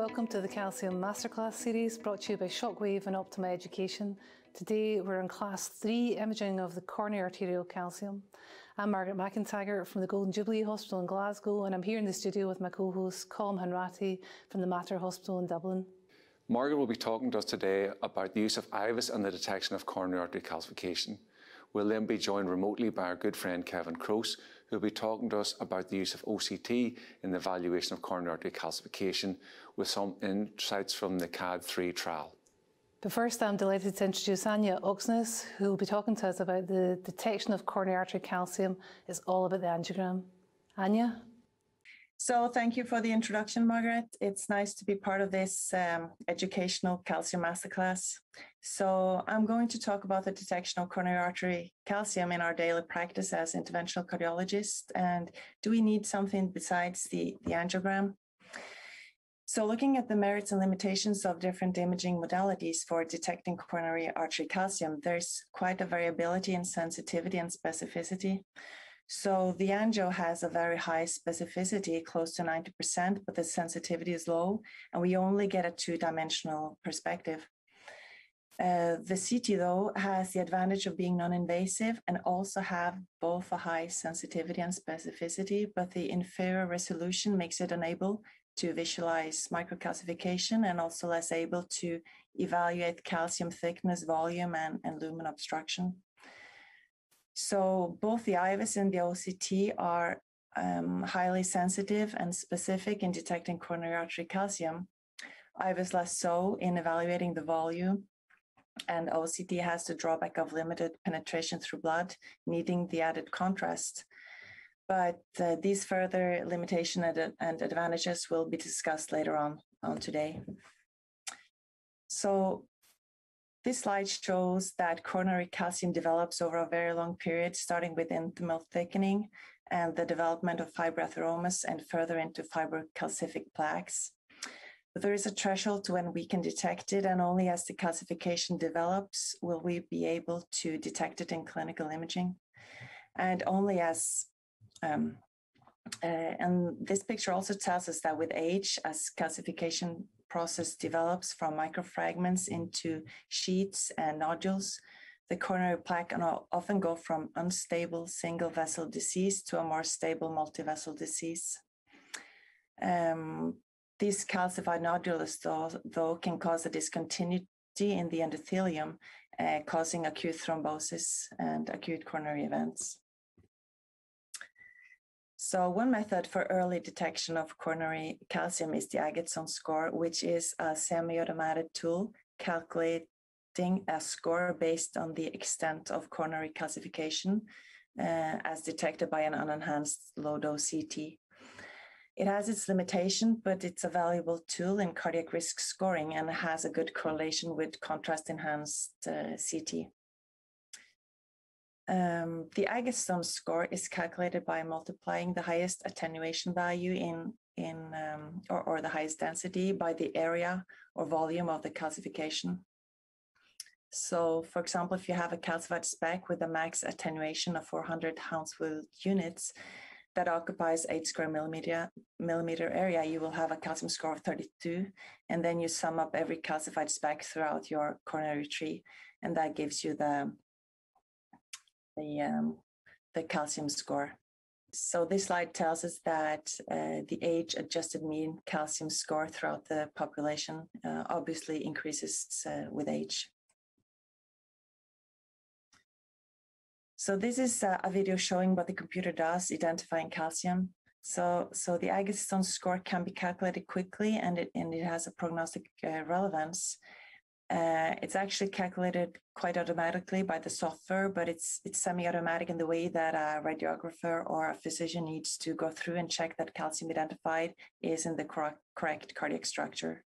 Welcome to the Calcium Masterclass series brought to you by Shockwave and Optima Education. Today we're in class three imaging of the coronary arterial calcium. I'm Margaret McEntegart from the Golden Jubilee Hospital in Glasgow and I'm here in the studio with my co-host Colm Hanratty from the Mater Hospital in Dublin. Margaret will be talking to us today about the use of IVUS and the detection of coronary artery calcification. We'll then be joined remotely by our good friend Kevin Croce, who'll be talking to us about the use of OCT in the evaluation of coronary artery calcification with some insights from the CAD3 trial. But first, I'm delighted to introduce Anja Øksnes, who will be talking to us about the detection of coronary artery calcium. It's all about the angiogram. Anja? So thank you for the introduction, Margaret. It's nice to be part of this um, educational calcium masterclass. So I'm going to talk about the detection of coronary artery calcium in our daily practice as interventional cardiologist. And do we need something besides the, the angiogram? So looking at the merits and limitations of different imaging modalities for detecting coronary artery calcium, there's quite a variability in sensitivity and specificity. So the angio has a very high specificity, close to 90%, but the sensitivity is low, and we only get a two-dimensional perspective. Uh, the CT, though, has the advantage of being non-invasive and also have both a high sensitivity and specificity, but the inferior resolution makes it unable to visualize microcalcification and also less able to evaluate calcium thickness, volume, and, and lumen obstruction. So both the IVUS and the OCT are um, highly sensitive and specific in detecting coronary artery calcium. IVUS less so in evaluating the volume, and OCT has the drawback of limited penetration through blood, needing the added contrast. But uh, these further limitations and, and advantages will be discussed later on, on today. So this slide shows that coronary calcium develops over a very long period, starting with intimal thickening and the development of fibroatheromas and further into fibrocalcific plaques. But there is a threshold to when we can detect it, and only as the calcification develops will we be able to detect it in clinical imaging. And only as um, uh, and this picture also tells us that with age, as calcification process develops from microfragments into sheets and nodules, the coronary plaque often go from unstable single vessel disease to a more stable multivessel disease. Um, these calcified nodules, though, though, can cause a discontinuity in the endothelium, uh, causing acute thrombosis and acute coronary events. So one method for early detection of coronary calcium is the Agatston score, which is a semi-automated tool calculating a score based on the extent of coronary calcification uh, as detected by an unenhanced low-dose CT. It has its limitation, but it's a valuable tool in cardiac risk scoring and has a good correlation with contrast-enhanced uh, CT. Um, the Agatston score is calculated by multiplying the highest attenuation value in in um, or, or the highest density by the area or volume of the calcification. So, for example, if you have a calcified speck with a max attenuation of 400 Hounsfield units that occupies 8 square millimeter, millimeter area, you will have a calcium score of 32. And then you sum up every calcified speck throughout your coronary tree, and that gives you the the, um, the calcium score. So this slide tells us that uh, the age-adjusted mean calcium score throughout the population uh, obviously increases uh, with age. So this is uh, a video showing what the computer does identifying calcium. So, so the Agatston score can be calculated quickly and it, and it has a prognostic uh, relevance. Uh, it's actually calculated quite automatically by the software, but it's it's semi-automatic in the way that a radiographer or a physician needs to go through and check that calcium identified is in the correct, correct cardiac structure.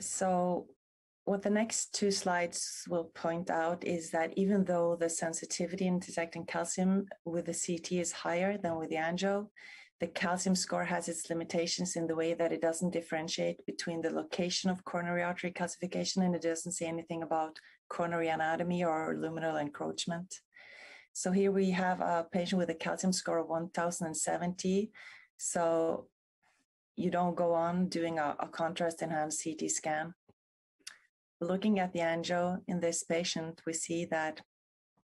So what the next two slides will point out is that even though the sensitivity in detecting calcium with the CT is higher than with the angio, the calcium score has its limitations in the way that it doesn't differentiate between the location of coronary artery calcification and it doesn't say anything about coronary anatomy or luminal encroachment. So here we have a patient with a calcium score of 1070. So you don't go on doing a, a contrast enhanced CT scan. Looking at the angio in this patient, we see that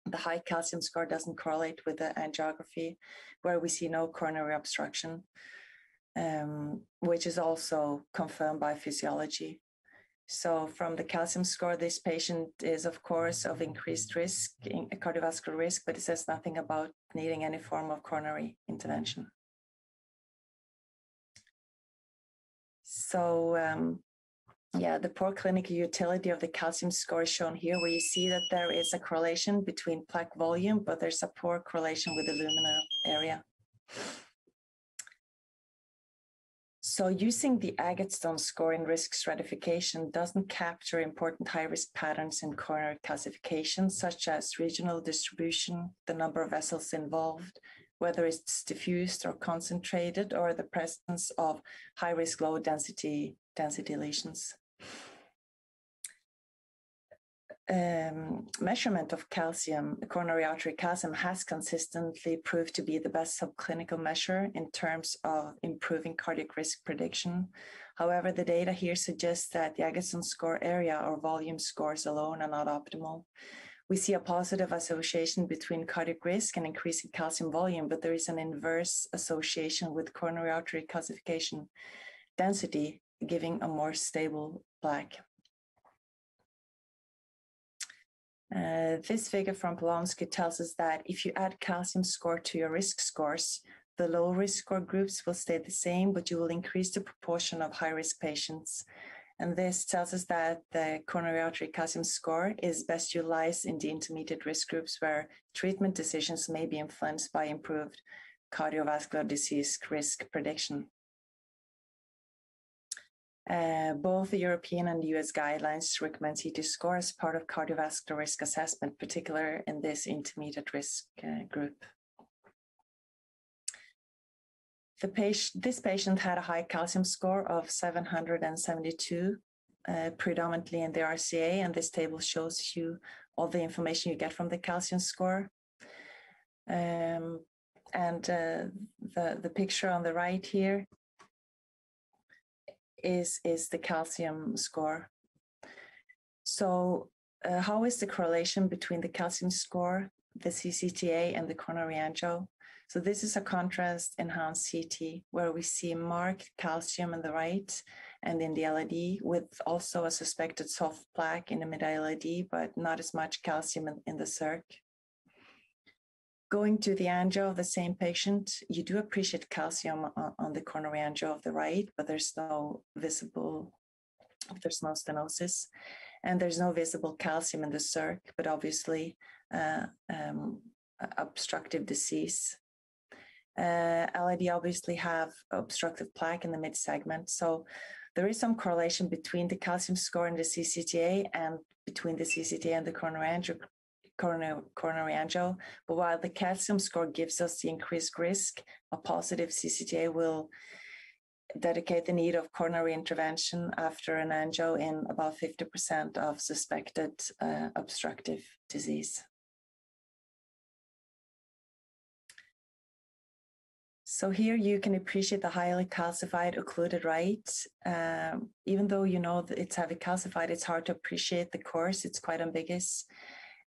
the high calcium score doesn't correlate with the angiography, where we see no coronary obstruction, um, which is also confirmed by physiology. So, from the calcium score, this patient is, of course, of increased risk, in cardiovascular risk, but it says nothing about needing any form of coronary intervention. So, um, yeah, the poor clinical utility of the calcium score is shown here, where you see that there is a correlation between plaque volume, but there's a poor correlation with the luminal area. So using the Agatston score in risk stratification doesn't capture important high-risk patterns in coronary calcification, such as regional distribution, the number of vessels involved, whether it's diffused or concentrated, or the presence of high-risk low-density density lesions um, measurement of calcium, coronary artery calcium, has consistently proved to be the best subclinical measure in terms of improving cardiac risk prediction. However, the data here suggests that the Agatston score area or volume scores alone are not optimal. We see a positive association between cardiac risk and increasing calcium volume, but there is an inverse association with coronary artery calcification density, giving a more stable plaque. Uh, this figure from Polonsky tells us that if you add calcium score to your risk scores, the low risk score groups will stay the same, but you will increase the proportion of high risk patients. And this tells us that the coronary artery calcium score is best utilized in the intermediate risk groups where treatment decisions may be influenced by improved cardiovascular disease risk prediction. Uh, both the European and US guidelines recommend CT score as part of cardiovascular risk assessment, particularly in this intermediate risk uh, group. Patient, this patient had a high calcium score of 772, uh, predominantly in the RCA, and this table shows you all the information you get from the calcium score. Um, and uh, the, the picture on the right here is is the calcium score. So, uh, how is the correlation between the calcium score, the CCTA, and the coronary angio? So, this is a contrast enhanced CT where we see marked calcium in the right and in the LAD, with also a suspected soft plaque in the mid LAD, but not as much calcium in, in the circ. Going to the angio of the same patient, you do appreciate calcium on, on the coronary angio of the right, but there's no visible, there's no stenosis, and there's no visible calcium in the circ, but obviously uh, um, obstructive disease. Uh, LAD obviously have obstructive plaque in the mid segment, so there is some correlation between the calcium score in the CCTA and between the CCTA and the coronary angio coronary, coronary angio. But while the calcium score gives us the increased risk, a positive CCTA will dedicate the need of coronary intervention after an angio in about 50% of suspected uh, obstructive disease. So here you can appreciate the highly calcified occluded right. Um, even though you know that it's heavy calcified, it's hard to appreciate the course. It's quite ambiguous.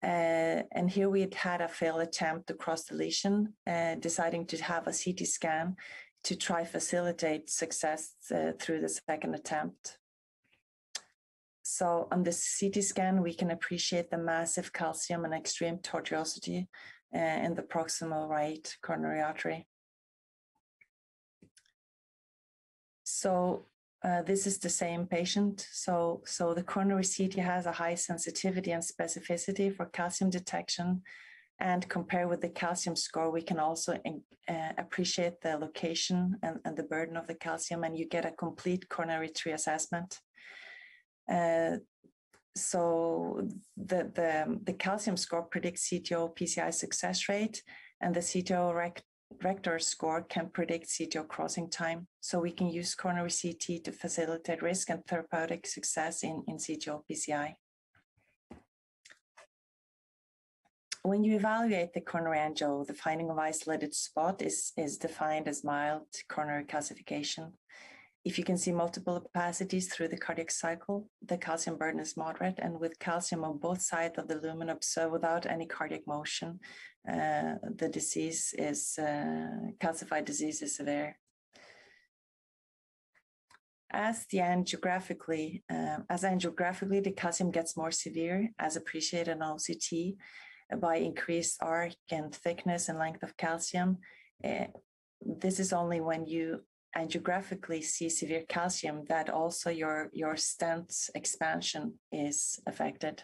Uh, and here we had had a failed attempt to cross deletion, uh, deciding to have a CT scan to try facilitate success uh, through the second attempt. So on the CT scan, we can appreciate the massive calcium and extreme tortuosity uh, in the proximal right coronary artery. So uh, this is the same patient. So, so the coronary CT has a high sensitivity and specificity for calcium detection. And compared with the calcium score, we can also in, uh, appreciate the location and, and, the burden of the calcium, and you get a complete coronary tree assessment. Uh, so the, the, the calcium score predicts CTO PCI success rate, and the CTO rec- Rector score can predict CTO crossing time, so we can use coronary CT to facilitate risk and therapeutic success in, in CTO PCI. when you evaluate the coronary angio, the finding of isolated spot is, is defined as mild coronary calcification. If you can see multiple opacities through the cardiac cycle, the calcium burden is moderate, and with calcium on both sides of the lumen observed without any cardiac motion, uh, the disease is uh, calcified disease is severe. As the angiographically, uh, as angiographically, the calcium gets more severe, as appreciated in OCT, by increased arc and thickness and length of calcium. Uh, this is only when you angiographically see severe calcium that also your, your stent expansion is affected.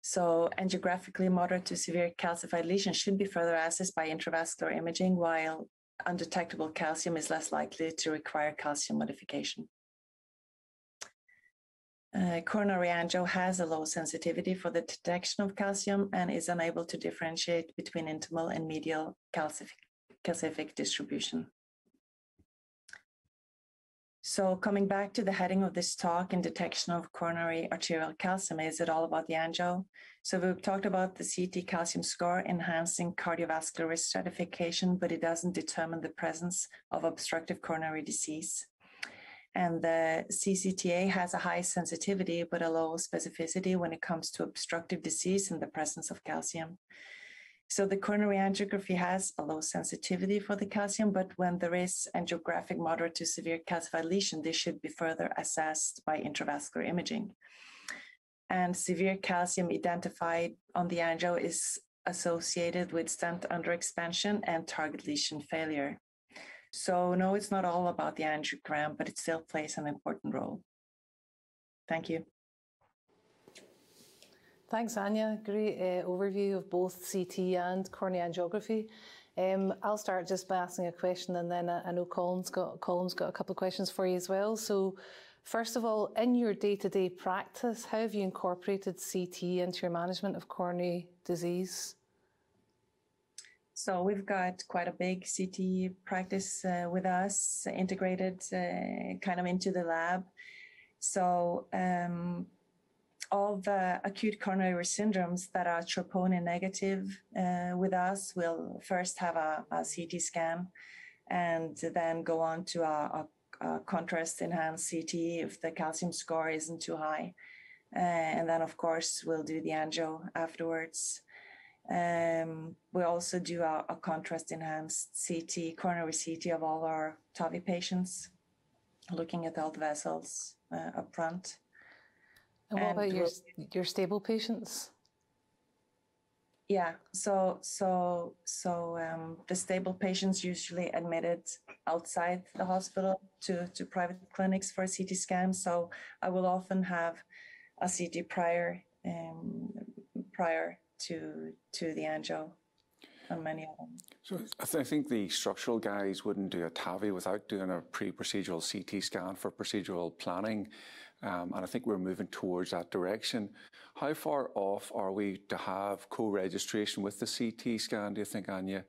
So angiographically moderate to severe calcified lesion should be further assessed by intravascular imaging, while undetectable calcium is less likely to require calcium modification. Uh, coronary angio has a low sensitivity for the detection of calcium and is unable to differentiate between intimal and medial calcific, calcific distribution. So coming back to the heading of this talk in detection of coronary arterial calcium, is it all about the angio? So we've talked about the CT calcium score enhancing cardiovascular risk stratification, but it doesn't determine the presence of obstructive coronary disease. And the CCTA has a high sensitivity but a low specificity when it comes to obstructive disease in the presence of calcium. So the coronary angiography has a low sensitivity for the calcium, but when there is angiographic moderate to severe calcified lesion, this should be further assessed by intravascular imaging. And severe calcium identified on the angio is associated with stent underexpansion and target lesion failure. So no, it's not all about the angiogram, but it still plays an important role. Thank you. Thanks, Anja. Great uh, overview of both CT and coronary angiography. Um, I'll start just by asking a question, and then I, I know Colm's got Colm's got a couple of questions for you as well. So, first of all, in your day-to-day practice, how have you incorporated CT into your management of coronary disease? So we've got quite a big CT practice uh, with us, integrated uh, kind of into the lab. So um, all the acute coronary syndromes that are troponin negative uh, with us will first have a, a, CT scan and then go on to a, a, a contrast enhanced CT if the calcium score isn't too high. Uh, and then, of course, we'll do the angio afterwards. Um, we also do a, a, contrast enhanced CT, coronary CT of all our TAVI patients, looking at all the vessels uh, up front. And what and about your, your stable patients? Yeah, so so so um, the stable patients usually admitted outside the hospital to to private clinics for a CT scan. So I will often have a CT prior um, prior to to the angio on many of them. So I, th- I, think the structural guys wouldn't do a TAVI without doing a pre-procedural CT scan for procedural planning, um, and I think we're moving towards that direction. How far off are we to have co-registration with the CT scan? Do you think, Anja?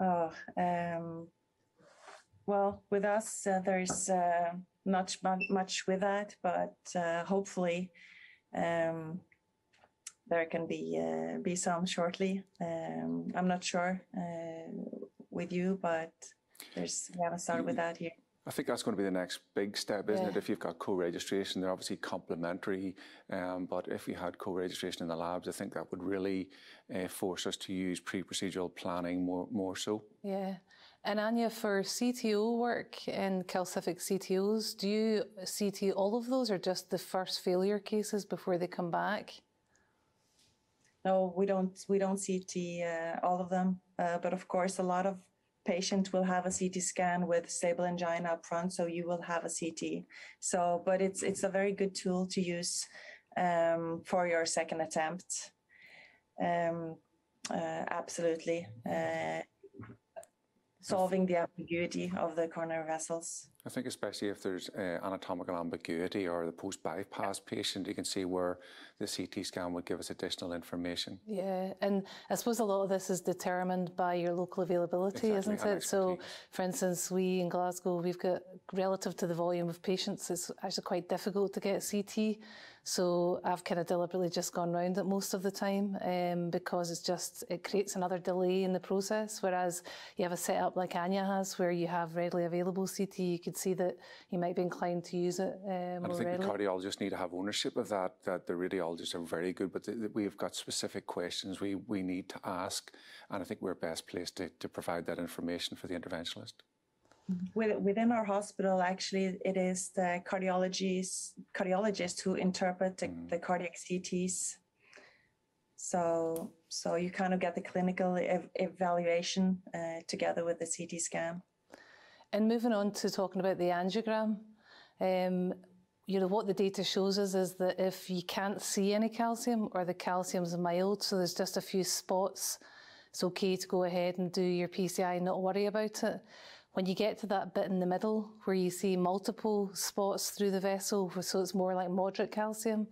Oh, um, well, with us, uh, there's uh, not much with that, but uh, hopefully. Um, there can be uh, be some shortly. Um, I'm not sure uh, with you, but there's we haven't started with that here. I think that's going to be the next big step, isn't yeah. it? If you've got co-registration, they're obviously complementary, um, but if we had co-registration in the labs, I think that would really uh, force us to use pre-procedural planning more more so. Yeah. And Anja, for CTO work in calcific CTOs, do you CT all of those or just the first failure cases before they come back? no, we don't we don't CT uh, all of them, uh, but of course, a lot of patients will have a CT scan with stable angina up front, so you will have a CT. So, but it's it's a very good tool to use um, for your second attempt. Um, uh, absolutely, uh, solving the ambiguity of the coronary vessels. I think especially if there's uh, anatomical ambiguity or the post-bypass patient, you can see where the CT scan would give us additional information. Yeah, and I suppose a lot of this is determined by your local availability, Exactly, isn't and it? So, for instance, we in Glasgow, we've got relative to the volume of patients, it's actually quite difficult to get CT. So I've kind of deliberately just gone round it most of the time um, because it's just it creates another delay in the process. Whereas you have a setup like Anja has, where you have readily available CT, you could see that you might be inclined to use it um, I think readily. the cardiologists need to have ownership of that, that the radiologists are very good, but th- th- we've got specific questions we, we need to ask. And I think we're best placed to, to provide that information for the interventionalist. With- Within our hospital, actually, it is the cardiologists, cardiologists who interpret the, the cardiac CTs. So, so you kind of get the clinical ev- evaluation uh, together with the CT scan. And moving on to talking about the angiogram, um, you know what the data shows us is that if you can't see any calcium or the calcium's mild, so there's just a few spots, it's okay to go ahead and do your PCI, and not worry about it. When you get to that bit in the middle where you see multiple spots through the vessel, so it's more like moderate calcium,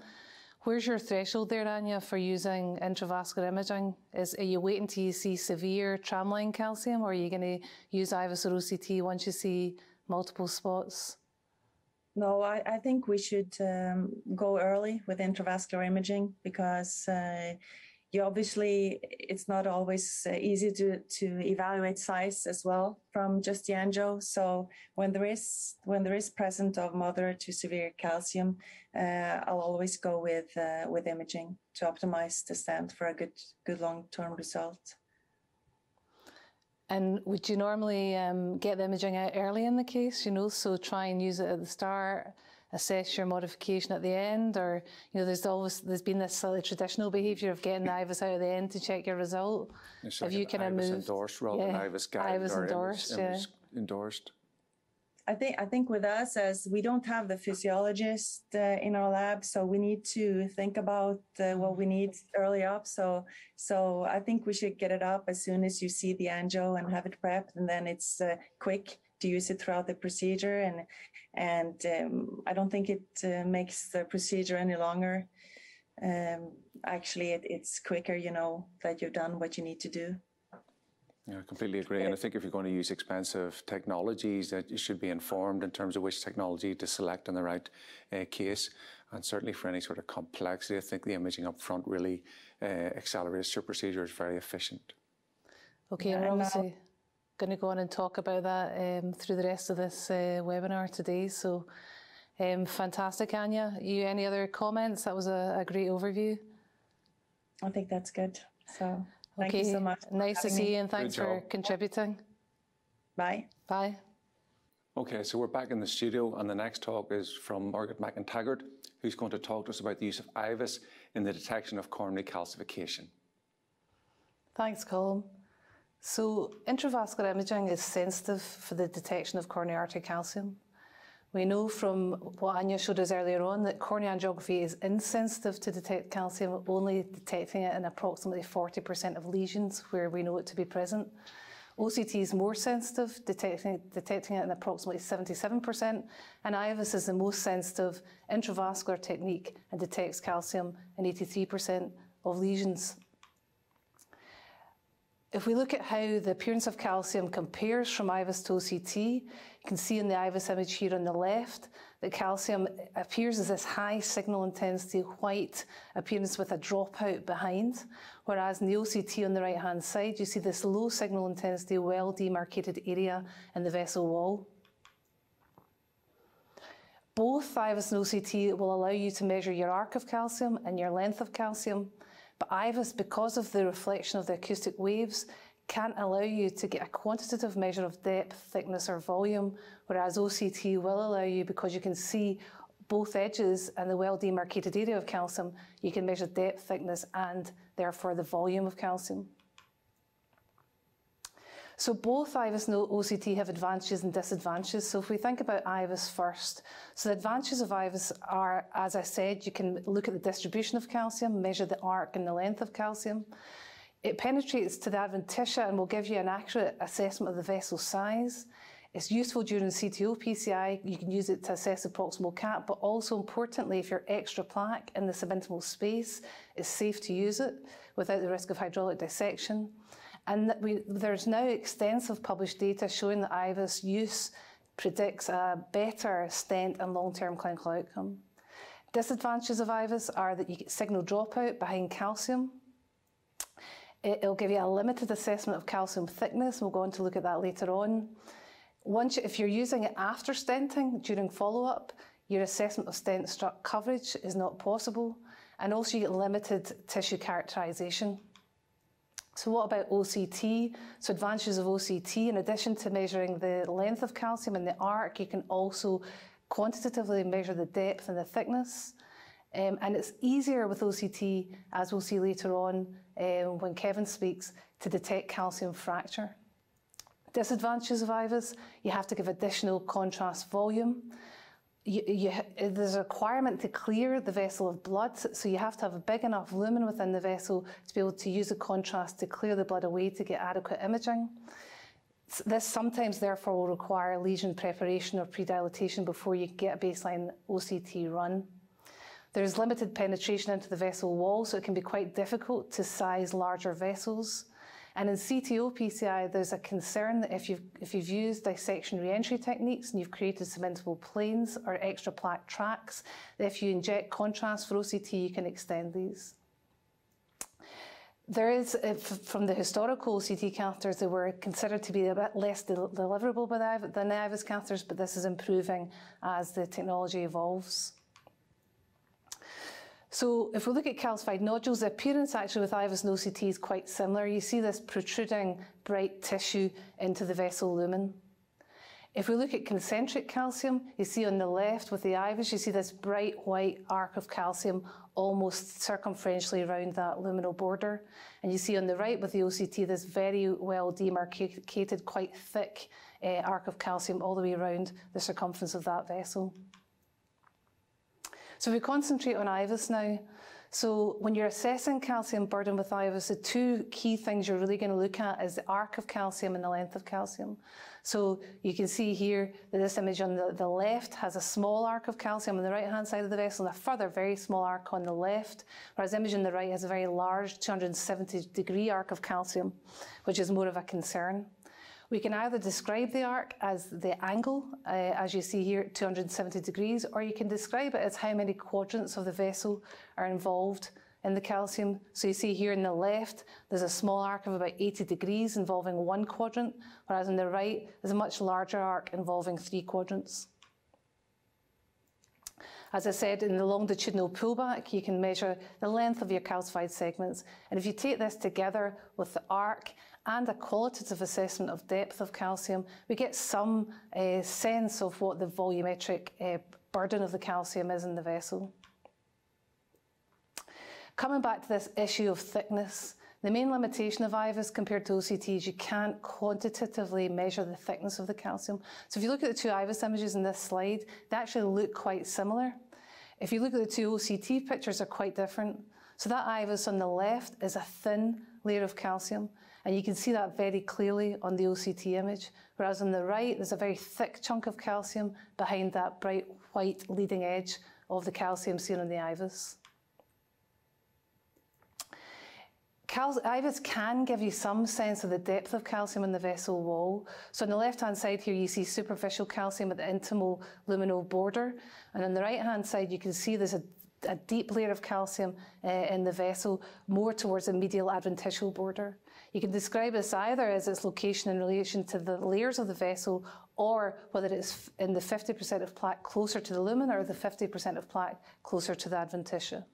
where's your threshold there, Anja, for using intravascular imaging? Is are you waiting till you see severe tramline calcium, or are you going to use IVUS or OCT once you see multiple spots? No, I, I think we should um, go early with intravascular imaging because uh, you obviously it's not always uh, easy to to evaluate size as well from just the angio. So when there is when there is present of moderate to severe calcium, uh, I'll always go with uh, with imaging to optimize the stent for a good good long term result. And would you normally um, get the imaging out early in the case, you know, so try and use it at the start, assess your modification at the end, or, you know, there's always, there's been this slightly traditional behaviour of getting the IVUS out at the end to check your result. It's Have like you kind of moved? endorsed rather Yeah, than IVUS guided IVUS or endorsed, yeah. endorsed. I think I think with us as we don't have the physiologist uh, in our lab, so we need to think about uh, what we need early up. So so I think we should get it up as soon as you see the angio and have it prepped, and then it's uh, quick to use it throughout the procedure. And and um, I don't think it uh, makes the procedure any longer. Um, actually, it, it's quicker, you know, that you've done what you need to do. Yeah, I completely agree. And I think if you're going to use expensive technologies, that you should be informed in terms of which technology to select in the right uh, case. And certainly for any sort of complexity, I think the imaging up front really uh, accelerates your procedure. It's very efficient. Okay, Yeah, we're and now- obviously going to go on and talk about that um, through the rest of this uh, webinar today. So, um, fantastic, Anja. You any other comments? That was a, a great overview. I think that's good. So thank okay, you so much. nice to see me. you, and thanks for contributing. Bye. Bye. Okay, so we're back in the studio, and the next talk is from Margaret McEntegart, who's going to talk to us about the use of IVUS in the detection of coronary calcification. Thanks, Colm. So, intravascular imaging is sensitive for the detection of coronary artery calcium. We know from what Anja showed us earlier on that coronary angiography is insensitive to detect calcium, only detecting it in approximately 40% of lesions where we know it to be present. OCT is more sensitive, detecting, detecting it in approximately 77%, and IVUS is the most sensitive intravascular technique and detects calcium in 83% of lesions. If we look at how the appearance of calcium compares from IVUS to OCT, you can see in the IVUS image here on the left that calcium appears as this high signal intensity white appearance with a dropout behind, whereas in the OCT on the right hand side, you see this low signal intensity, well demarcated area in the vessel wall. Both IVUS and OCT will allow you to measure your arc of calcium and your length of calcium, but IVUS, because of the reflection of the acoustic waves, can't allow you to get a quantitative measure of depth, thickness, or volume, whereas OCT will allow you because you can see both edges and the well demarcated area of calcium, you can measure depth, thickness, and therefore the volume of calcium. So both IVUS and OCT have advantages and disadvantages. So if we think about IVUS first, so the advantages of IVUS are, as I said, you can look at the distribution of calcium, measure the arc and the length of calcium. It penetrates to the adventitia and will give you an accurate assessment of the vessel size. It's useful during CTO PCI. You can use it to assess the proximal cap, but also importantly, if you're extra plaque in the subintimal space, it's safe to use it without the risk of hydraulic dissection. And we, there's now extensive published data showing that IVUS use predicts a better stent and long-term clinical outcome. Disadvantages of IVUS are that you get signal dropout behind calcium. It'll give you a limited assessment of calcium thickness. We'll go on to look at that later on. Once, if you're using it after stenting during follow-up, your assessment of stent strut coverage is not possible, and also you get limited tissue characterization. So what about OCT? So advantages of OCT, in addition to measuring the length of calcium in the arc, you can also quantitatively measure the depth and the thickness. Um, and it's easier with OCT, as we'll see later on um, when Kevin speaks, to detect calcium fracture. Disadvantages of IVUS, you have to give additional contrast volume. You, you, there's a requirement to clear the vessel of blood, so you have to have a big enough lumen within the vessel to be able to use the contrast to clear the blood away to get adequate imaging. This sometimes, therefore, will require lesion preparation or predilatation before you get a baseline OCT run. There's limited penetration into the vessel wall, so it can be quite difficult to size larger vessels. And in CTO PCI, there's a concern that if you've, if you've used dissection reentry techniques and you've created subintimal planes or extra plaque tracks, that if you inject contrast for OCT, you can extend these. There is, uh, from the historical OCT catheters, they were considered to be a bit less deliverable than the IVUS catheters, but this is improving as the technology evolves. So if we look at calcified nodules, the appearance actually with IVUS and OCT is quite similar. You see this protruding bright tissue into the vessel lumen. If we look at concentric calcium, you see on the left with the IVUS, you see this bright white arc of calcium almost circumferentially around that luminal border. And you see on the right with the OCT, this very well demarcated, quite thick uh, arc of calcium all the way around the circumference of that vessel. So we concentrate on IVUS now. So when you're assessing calcium burden with IVUS, the two key things you're really going to look at is the arc of calcium and the length of calcium. So you can see here that this image on the, the left has a small arc of calcium on the right-hand side of the vessel and a further very small arc on the left, whereas the image on the right has a very large 270 degree arc of calcium, which is more of a concern. We can either describe the arc as the angle, uh, as you see here, 270 degrees, or you can describe it as how many quadrants of the vessel are involved in the calcium. So you see here in the left, there's a small arc of about 80 degrees involving one quadrant, whereas on the right, there's a much larger arc involving three quadrants. As I said, in the longitudinal pullback, you can measure the length of your calcified segments. And if you take this together with the arc and a qualitative assessment of depth of calcium, we get some uh, sense of what the volumetric uh, burden of the calcium is in the vessel. Coming back to this issue of thickness, the main limitation of IVUS compared to OCT is you can't quantitatively measure the thickness of the calcium. So if you look at the two IVUS images in this slide, they actually look quite similar. If you look at the two OCT pictures, they're quite different. So that IVUS on the left is a thin layer of calcium, and you can see that very clearly on the OCT image. Whereas on the right, there's a very thick chunk of calcium behind that bright white leading edge of the calcium seen on the IVUS. Cal- IVUS can give you some sense of the depth of calcium in the vessel wall. So on the left-hand side here, you see superficial calcium at the intimal luminal border. And on the right-hand side, you can see there's a, a deep layer of calcium uh, in the vessel, more towards the medial adventitial border. You can describe this either as its location in relation to the layers of the vessel or whether it's in the 50% of plaque closer to the lumen or the 50% of plaque closer to the adventitia.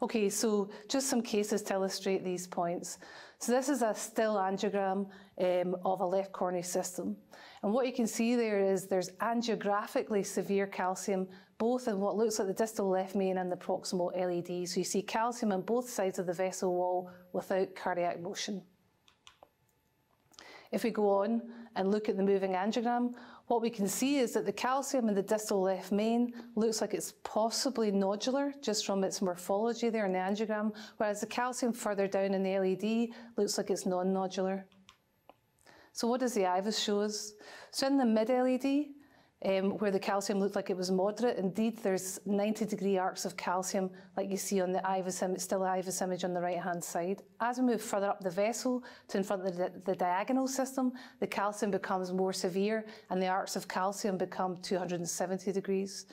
Okay, so just some cases to illustrate these points. So this is a still angiogram um, of a left coronary system. And what you can see there is there's angiographically severe calcium, both in what looks like the distal left main and the proximal LAD. So you see calcium on both sides of the vessel wall without cardiac motion. If we go on and look at the moving angiogram, what we can see is that the calcium in the distal left main looks like it's possibly nodular just from its morphology there in the angiogram, whereas the calcium further down in the LAD looks like it's non-nodular. So what does the IVUS show us? So in the mid-LAD, um, where the calcium looked like it was moderate. Indeed, there's 90 degree arcs of calcium, like you see on the IVUS image, still IVUS image on the right hand side. As we move further up the vessel to in front of the, the diagonal system, the calcium becomes more severe and the arcs of calcium become 270 degrees.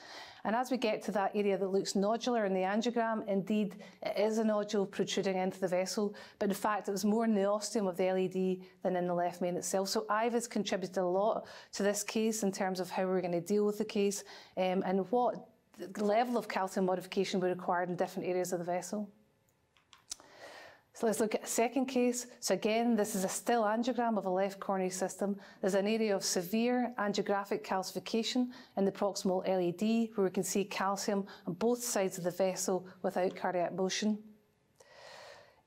And as we get to that area that looks nodular in the angiogram, indeed it is a nodule protruding into the vessel, but in fact it was more in the ostium of the LAD than in the left main itself. So IVUS contributed a lot to this case in terms of how we're going to deal with the case um, and what level of calcium modification we required in different areas of the vessel. So let's look at a second case. So again, this is a still angiogram of a left coronary system. There's an area of severe angiographic calcification in the proximal LAD where we can see calcium on both sides of the vessel without cardiac motion.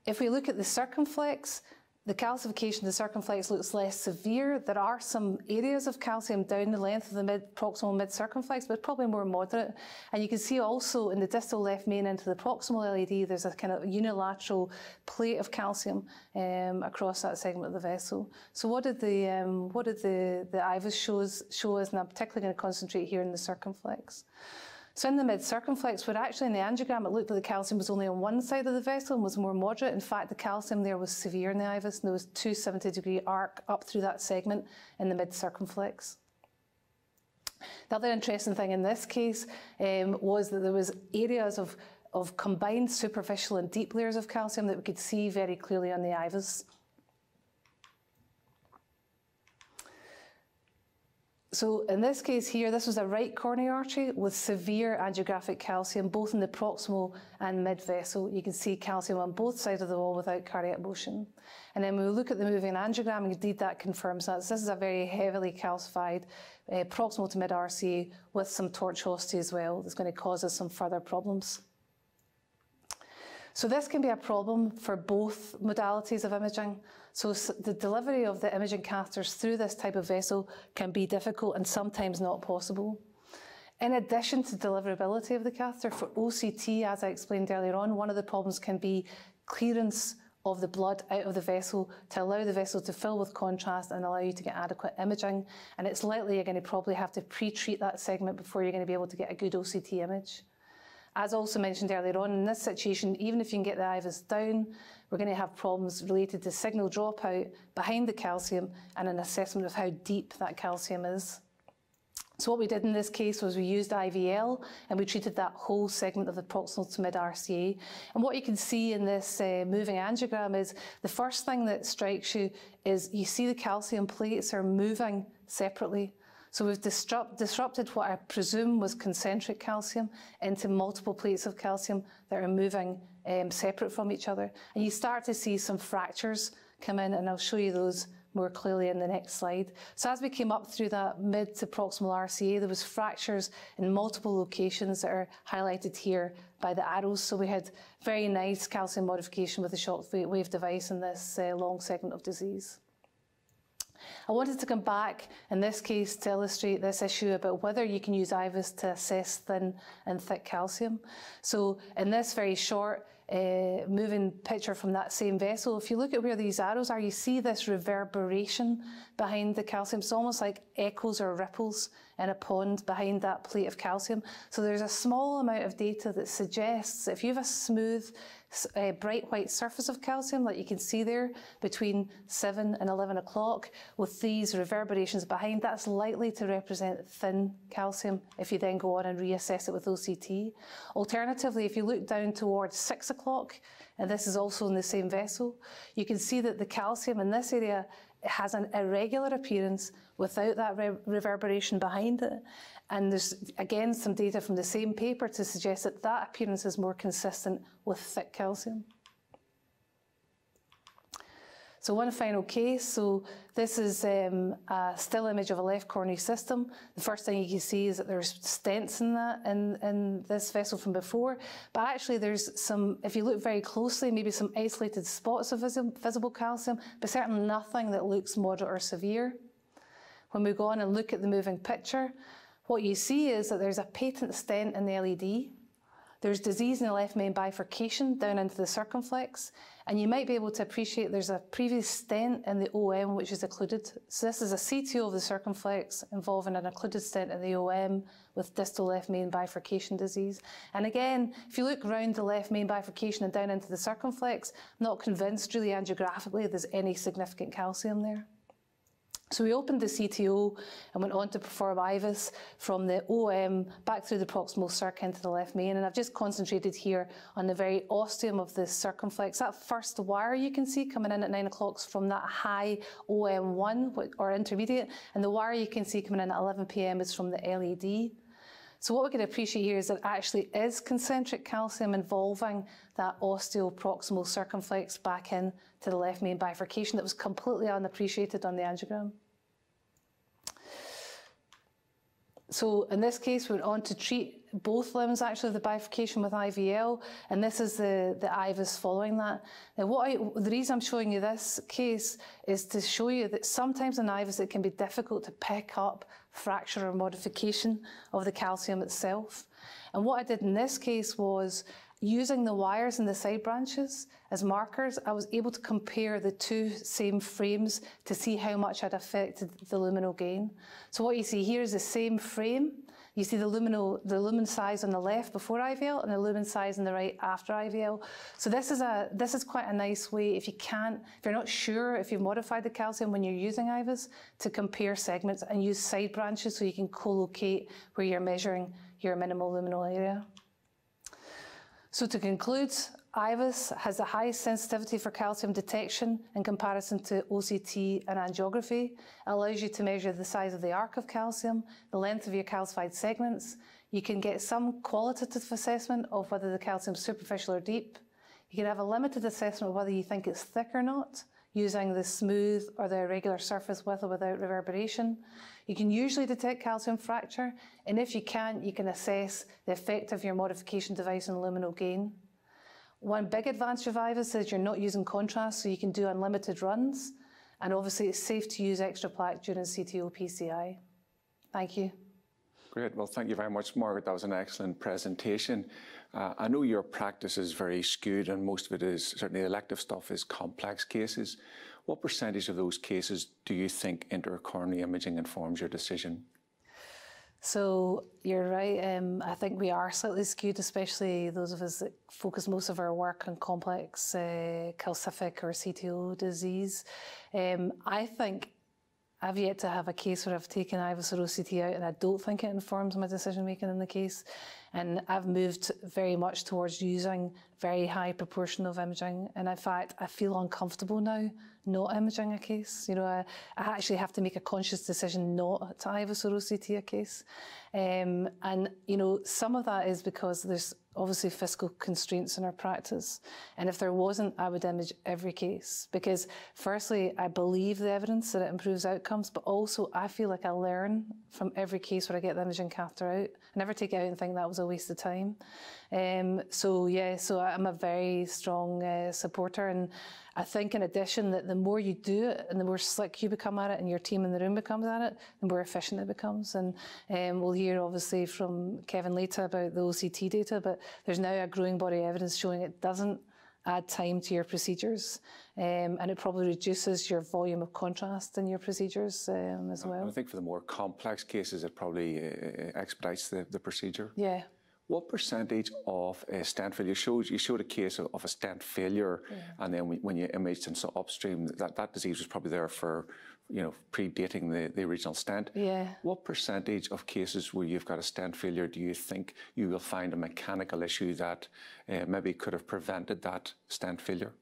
If we look at the circumflex, the calcification of the circumflex looks less severe. There are some areas of calcium down the length of the mid, proximal mid-circumflex, but probably more moderate. And you can see also in the distal left main into the proximal LAD, there's a kind of unilateral plate of calcium um, across that segment of the vessel. So what did the um, what did the the IVUS shows show us? And I'm particularly going to concentrate here in the circumflex. So in the mid-circumflex, where actually in the angiogram it looked like the calcium was only on one side of the vessel and was more moderate. In fact, the calcium there was severe in the IVUS and there was 270 degree arc up through that segment in the mid-circumflex. The other interesting thing in this case um, was that there was areas of, of combined superficial and deep layers of calcium that we could see very clearly on the IVUS. So in this case here, this was a right coronary artery with severe angiographic calcium, both in the proximal and mid vessel. You can see calcium on both sides of the wall without cardiac motion. And then when we look at the moving angiogram, indeed that confirms that. So this is a very heavily calcified uh, proximal to mid RCA with some tortuosity as well. That's going to cause us some further problems. So this can be a problem for both modalities of imaging. So the delivery of the imaging catheters through this type of vessel can be difficult and sometimes not possible. In addition to deliverability of the catheter, for OCT, as I explained earlier on, one of the problems can be clearance of the blood out of the vessel to allow the vessel to fill with contrast and allow you to get adequate imaging. And it's likely you're going to probably have to pre-treat that segment before you're going to be able to get a good OCT image. As also mentioned earlier on, in this situation, even if you can get the IVUS down, we're going to have problems related to signal dropout behind the calcium and an assessment of how deep that calcium is. So what we did in this case was we used IVL and we treated that whole segment of the proximal to mid RCA. And what you can see in this uh, moving angiogram is the first thing that strikes you is you see the calcium plates are moving separately. So we've disrupt, disrupted what I presume was concentric calcium into multiple plates of calcium that are moving um, separate from each other. And you start to see some fractures come in, and I'll show you those more clearly in the next slide. So as we came up through that mid to proximal RCA, there was fractures in multiple locations that are highlighted here by the arrows. So we had very nice calcium modification with the short shockwave device in this uh, long segment of disease. I wanted to come back in this case to illustrate this issue about whether you can use IVUS to assess thin and thick calcium. So in this very short uh, moving picture from that same vessel, if you look at where these arrows are, you see this reverberation behind the calcium. It's almost like echoes or ripples in a pond behind that plate of calcium. So there's a small amount of data that suggests if you have a smooth a bright white surface of calcium, like you can see there, between 7 and 11 o'clock, with these reverberations behind, that's likely to represent thin calcium if you then go on and reassess it with OCT. Alternatively, if you look down towards 6 o'clock, and this is also in the same vessel, you can see that the calcium in this area has an irregular appearance without that re reverberation behind it. And there's again some data from the same paper to suggest that that appearance is more consistent with thick calcium. So one final case, so this is um, a still image of a left coronary system. The first thing you can see is that there's stents in that in, in this vessel from before, but actually there's some, if you look very closely, maybe some isolated spots of visible calcium, but certainly nothing that looks moderate or severe. When we go on and look at the moving picture, what you see is that there's a patent stent in the LAD. There's disease in the left main bifurcation down into the circumflex, and you might be able to appreciate there's a previous stent in the OM which is occluded. So this is a CTO of the circumflex involving an occluded stent in the OM with distal left main bifurcation disease. And again, if you look round the left main bifurcation and down into the circumflex, I'm not convinced really angiographically there's any significant calcium there. So we opened the CTO and went on to perform IVUS from the OM back through the proximal circ into the left main. And I've just concentrated here on the very ostium of the circumflex. That first wire you can see coming in at nine o'clock from that high OM1 or intermediate. And the wire you can see coming in at 11 p.m. is from the LAD. So what we can appreciate here is that actually is concentric calcium involving that ostioproximal circumflex back in to the left main bifurcation that was completely unappreciated on the angiogram. So in this case, we went on to treat both limbs actually the bifurcation with IVL, and this is the, the IVUS following that. Now, what I, the reason I'm showing you this case is to show you that sometimes in IVUS it can be difficult to pick up fracture or modification of the calcium itself. And what I did in this case was using the wires in the side branches as markers, I was able to compare the two same frames to see how much had affected the luminal gain. So what you see here is the same frame. You see the luminal, the lumen size on the left before IVL and the lumen size on the right after IVL. So this is a this is quite a nice way if you can't, if you're not sure if you've modified the calcium when you're using IVUS to compare segments and use side branches so you can co-locate where you're measuring your minimal luminal area. So to conclude, IVUS has a high sensitivity for calcium detection in comparison to OCT and angiography. It allows you to measure the size of the arc of calcium, the length of your calcified segments. You can get some qualitative assessment of whether the calcium is superficial or deep. You can have a limited assessment of whether you think it's thick or not using the smooth or the irregular surface with or without reverberation. You can usually detect calcium fracture, and if you can't, you can assess the effect of your modification device on luminal gain. One big advantage of IVUS is you're not using contrast, so you can do unlimited runs. And obviously, it's safe to use extra plaque during CTO PCI. Thank you. Great. Well, thank you very much, Margaret. That was an excellent presentation. Uh, I know your practice is very skewed, and most of it is certainly elective stuff is complex cases. What percentage of those cases do you think intracoronary imaging informs your decision? So you're right. Um, I think we are slightly skewed, especially those of us that focus most of our work on complex uh, calcific or CTO disease. Um, I think I've yet to have a case where I've taken IVUS or OCT out and I don't think it informs my decision making in the case. And I've moved very much towards using very high proportion of imaging. And in fact, I feel uncomfortable now not imaging a case. You know, I, I actually have to make a conscious decision not to OCT a case. Um, and, you know, some of that is because there's obviously fiscal constraints in our practice. And if there wasn't, I would image every case because, firstly, I believe the evidence that it improves outcomes, but also I feel like I learn from every case where I get the imaging catheter out. I never take it out and think that was a waste of time. Um, so yeah, so I'm a very strong uh, supporter, and I think in addition that the more you do it and the more slick you become at it, and your team in the room becomes at it, the more efficient it becomes. And um, we'll hear obviously from Kevin later about the OCT data, but there's now a growing body of evidence showing it doesn't add time to your procedures, um, and it probably reduces your volume of contrast in your procedures um, as well. I think for the more complex cases, it probably uh, expedites the, the procedure. Yeah. What percentage of uh, stent failure shows you showed a case of, of a stent failure, yeah. and then when you imaged and saw upstream that that disease was probably there for you know predating the, the original stent. Yeah. What percentage of cases where you've got a stent failure do you think you will find a mechanical issue that uh, maybe could have prevented that stent failure?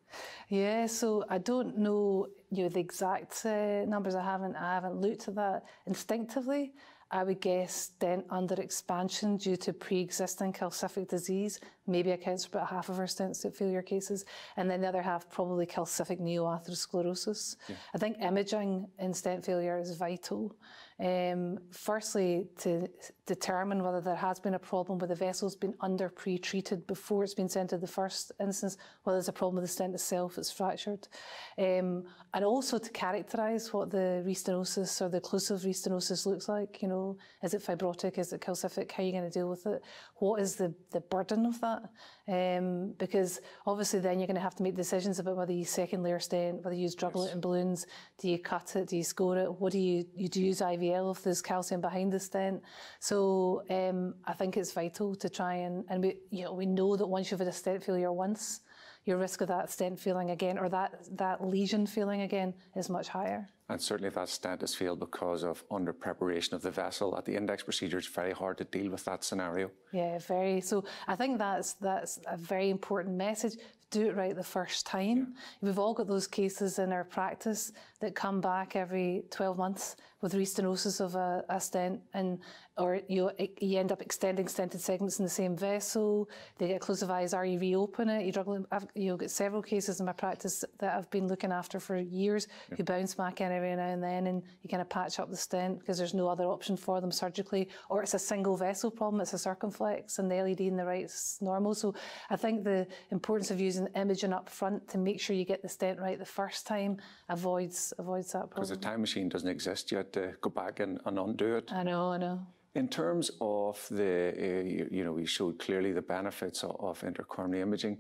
Yeah, so I don't know you know the exact uh, numbers. I haven't I haven't looked at that instinctively. I would guess stent under expansion due to pre-existing calcific disease maybe accounts for about half of our stent failure cases, and then the other half probably calcific neoatherosclerosis. Yeah. I think imaging in stent failure is vital. Um, firstly, to determine whether there has been a problem where the vessel's been under pre-treated before it's been sent to the first instance, whether there's a problem with the stent itself, it's fractured. Um, and also to characterise what the restenosis or the occlusive restenosis looks like. You know, is it fibrotic? Is it calcific? How are you going to deal with it? What is the, the burden of that? Um, because obviously then you're going to have to make decisions about whether you second layer stent, whether you use drug yes. balloons, do you cut it, do you score it, what do you, you do use IVL if there's calcium behind the stent. So um, I think it's vital to try and, and we, you know, we know that once you've had a stent failure once, your risk of that stent failing again or that, that lesion failing again is much higher. And certainly if that stent is failed because of under preparation of the vessel at the index procedure, it's very hard to deal with that scenario. Yeah, very. So I think that's that's a very important message do it right the first time. Yeah. We've all got those cases in our practice that come back every 12 months with restenosis of a, a stent and or you you end up extending stented segments in the same vessel. They get occlusive ISR, you reopen it. You juggle, you get several cases in my practice that I've been looking after for years yeah. who bounce back in every now and then, and you kind of patch up the stent because there's no other option for them surgically, or it's a single vessel problem. It's a circumflex, and the LAD in the right is normal. So I think the importance of using imaging up front to make sure you get the stent right the first time avoids avoids that problem. Because the time machine doesn't exist yet to go back and, and undo it. I know, I know. In terms of the, uh, you, you, know, we showed clearly the benefits of, of intracoronary imaging.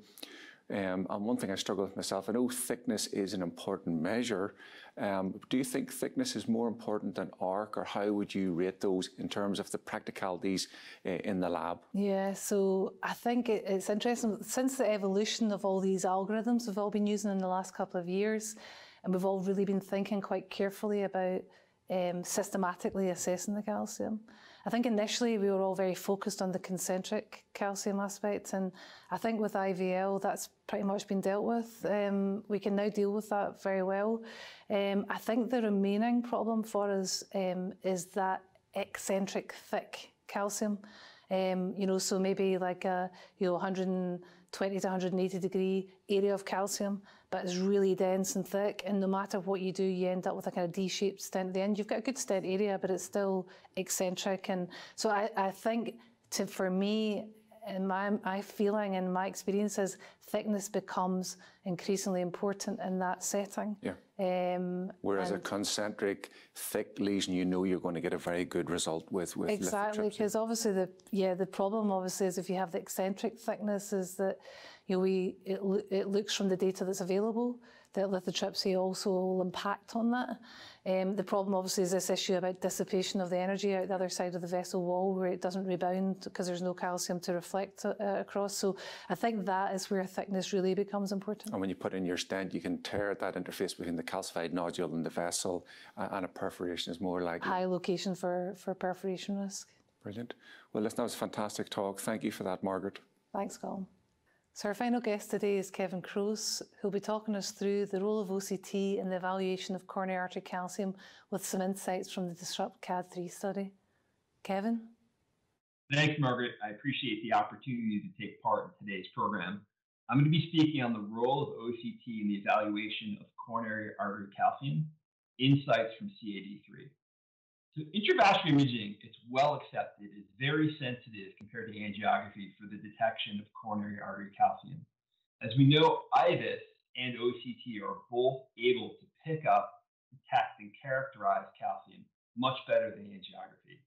Um, and one thing I struggle with myself, I know thickness is an important measure. Um, do you think thickness is more important than arc, or how would you rate those in terms of the practicalities uh, in the lab? Yeah, so I think it, it's interesting. Since the evolution of all these algorithms we've all been using in the last couple of years, and we've all really been thinking quite carefully about um, systematically assessing the calcium. I think initially we were all very focused on the concentric calcium aspect, and I think with IVL that's pretty much been dealt with. Um, we can now deal with that very well. Um, I think the remaining problem for us um, is that eccentric thick calcium. Um, you know, so maybe like a you know 120 to 180 degree area of calcium but it's really dense and thick. And no matter what you do, you end up with a kind of D-shaped stent at the end. You've got a good stent area, but it's still eccentric. And so I, I think to, for me, in my, my feeling and my experience is thickness becomes increasingly important in that setting. Yeah. Um, Whereas a concentric, thick lesion, you know you're going to get a very good result with with exactly because obviously the yeah the problem obviously is if you have the eccentric thickness is that you know, we, it, it looks from the data that's available that lithotripsy also will impact on that. Um, the problem obviously is this issue about dissipation of the energy out the other side of the vessel wall where it doesn't rebound because there's no calcium to reflect uh, across. So I think that is where thickness really becomes important. And when you put in your stent, you can tear that interface between the calcified nodule and the vessel uh, and a perforation is more likely. High location for, for perforation risk. Brilliant. Well, listen, that was a fantastic talk. Thank you for that, Margaret. Thanks, Colm. So our final guest today is Kevin Croce, who'll be talking us through the role of OCT in the evaluation of coronary artery calcium with some insights from the Disrupt CAD3 study. Kevin? Thanks, Margaret. I appreciate the opportunity to take part in today's program. I'm going to be speaking on the role of OCT in the evaluation of coronary artery calcium, insights from CAD3. So intravascular imaging, it's well accepted, is very sensitive compared to angiography for the detection of coronary artery calcium. As we know, IVUS and OCT are both able to pick up, detect, and characterize calcium much better than angiography.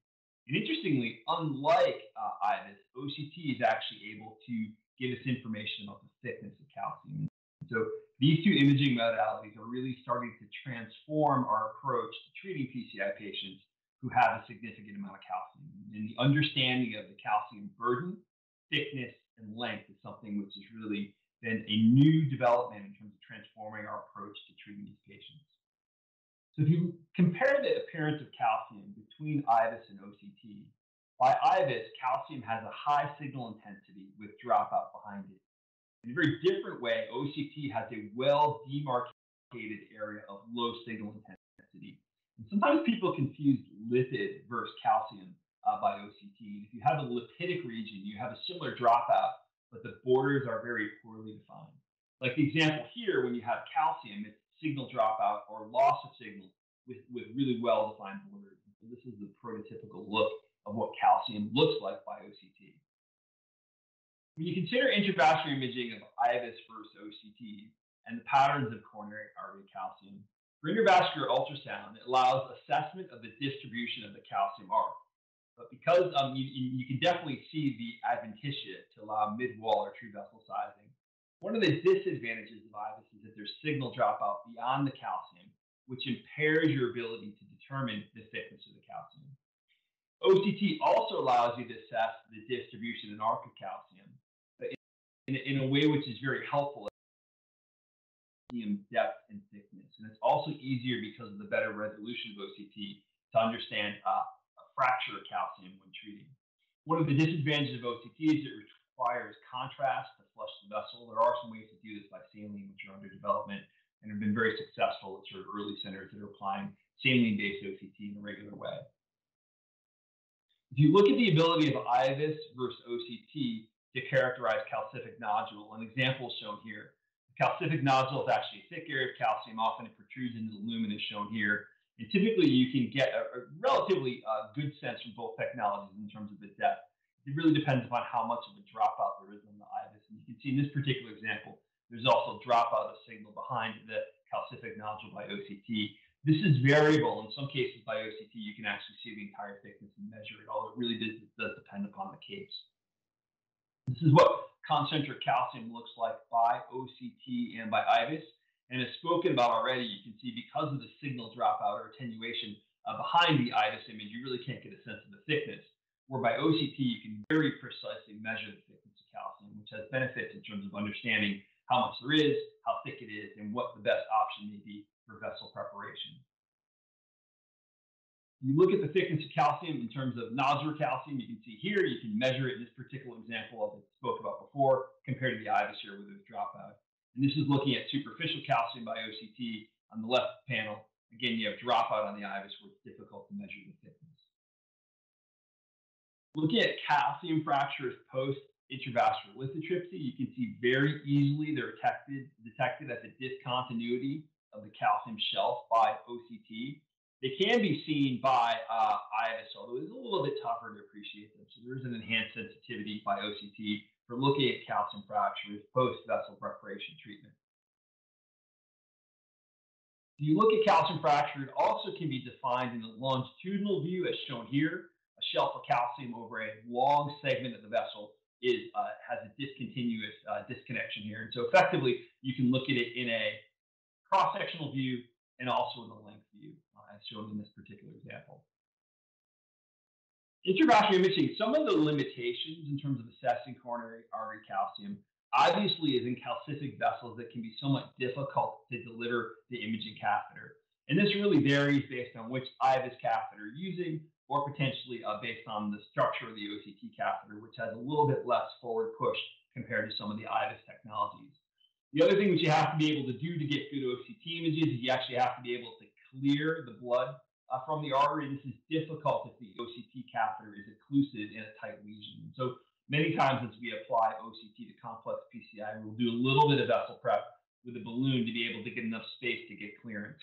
And interestingly, unlike uh, IVUS, OCT is actually able to give us information about the thickness of calcium. So these two imaging modalities are really starting to transform our approach to treating PCI patients who have a significant amount of calcium. And the understanding of the calcium burden, thickness, and length is something which has really been a new development in terms of transforming our approach to treating these patients. So if you compare the appearance of calcium between IVUS and OCT, by IVUS, calcium has a high signal intensity with dropout behind it. In a very different way, OCT has a well demarcated area of low signal intensity Sometimes people confuse lipid versus calcium uh, by OCT. If you have a lipidic region, you have a similar dropout but the borders are very poorly defined. Like the example here, when you have calcium, it's signal dropout or loss of signal with, with really well-defined borders. So this is the prototypical look of what calcium looks like by OCT. When you consider intravascular imaging of IVUS versus OCT and the patterns of coronary artery calcium, for intravascular ultrasound, it allows assessment of the distribution of the calcium arc. But because um, you, you, can definitely see the adventitia to allow mid-wall or true vessel sizing, one of the disadvantages of IVUS is that there's signal dropout beyond the calcium, which impairs your ability to determine the thickness of the calcium. OCT also allows you to assess the distribution and arc of calcium in, in a way which is very helpful depth and thickness. And it's also easier because of the better resolution of OCT to understand uh, a fracture of calcium when treating. One of the disadvantages of OCT is it requires contrast to flush the vessel. There are some ways to do this by saline, which are under development and have been very successful at sort of early centers that are applying saline-based OCT in a regular way. If you look at the ability of IVUS versus OCT to characterize calcific nodule, an example is shown here calcific nodule is actually a thick area of calcium. Often it protrudes into the lumen, as shown here. And typically, you can get a, a relatively uh, good sense from both technologies in terms of the depth. It really depends upon how much of a dropout there is on the IVUS. And you can see in this particular example, there's also dropout of signal behind the calcific nodule by OCT. This is variable. In some cases, by OCT, you can actually see the entire thickness and measure it, all. it really does, does depend upon the case. This is what concentric calcium looks like by OCT and by IVUS. And as spoken about already, you can see because of the signal dropout or attenuation uh, behind the IVUS image, you really can't get a sense of the thickness. Where by OCT, you can very precisely measure the thickness of calcium, which has benefits in terms of understanding how much there is, how thick it is, and what the best option may be for vessel preparation. You look at the thickness of calcium in terms of nodular calcium. You can see here, you can measure it in this particular example as I spoke about before, compared to the IVUS here with the dropout. And this is looking at superficial calcium by OCT on the left panel. Again, you have dropout on the IVUS where it's difficult to measure the thickness. Looking at calcium fractures post intravascular lithotripsy, you can see very easily they're detected, detected as a discontinuity of the calcium shelf by OCT. They can be seen by uh, IVUS, although it's a little bit tougher to appreciate them. So there is an enhanced sensitivity by OCT for looking at calcium fractures post-vessel preparation treatment. If you look at calcium fracture, it also can be defined in the longitudinal view as shown here. A shelf of calcium over a long segment of the vessel is uh, has a discontinuous uh, disconnection here. And so effectively, you can look at it in a cross-sectional view and also in the length view as shown in this particular example. Intravascular imaging, some of the limitations in terms of assessing coronary artery calcium obviously is in calcific vessels that can be somewhat difficult to deliver the imaging catheter. And this really varies based on which IVUS catheter you're using or potentially uh, based on the structure of the OCT catheter, which has a little bit less forward push compared to some of the IVUS technologies. The other thing that you have to be able to do to get good OCT images is you actually have to be able to clear the blood uh, from the artery. This is difficult if the OCT catheter is occlusive in a tight lesion. so many times as we apply OCT to complex PCI, we'll do a little bit of vessel prep with a balloon to be able to get enough space to get clearance.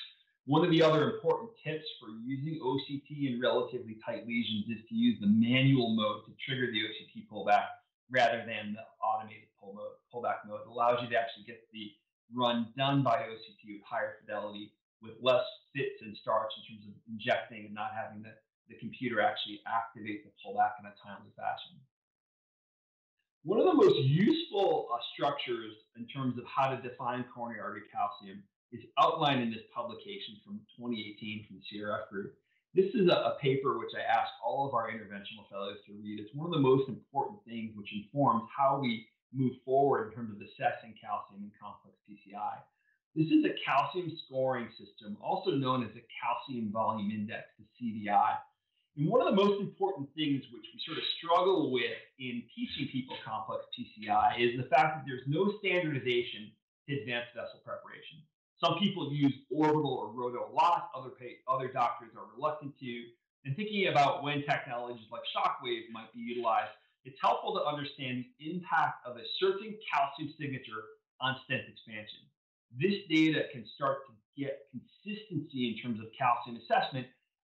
One of the other important tips for using OCT in relatively tight lesions is to use the manual mode to trigger the OCT pullback rather than the automated pull mode, pullback mode. It allows you to actually get the run done by OCT with higher fidelity with less fits and starts in terms of injecting and not having the, the computer actually activate the pullback in a timely fashion. One of the most useful uh, structures in terms of how to define coronary artery calcium is outlined in this publication from 2018 from the CRF group. This is a, a, paper which I ask all of our interventional fellows to read. It's one of the most important things which informs how we move forward in terms of assessing calcium in complex PCI. This is a calcium scoring system, also known as a calcium volume index, the CVI. And one of the most important things which we sort of struggle with in teaching people complex PCI is the fact that there's no standardization to advanced vessel preparation. Some people use orbital or roto a lot, other, pay, other doctors are reluctant to. And thinking about when technologies like shockwave might be utilized, it's helpful to understand the impact of a certain calcium signature on stent expansion. This data can start to get consistency in terms of calcium assessment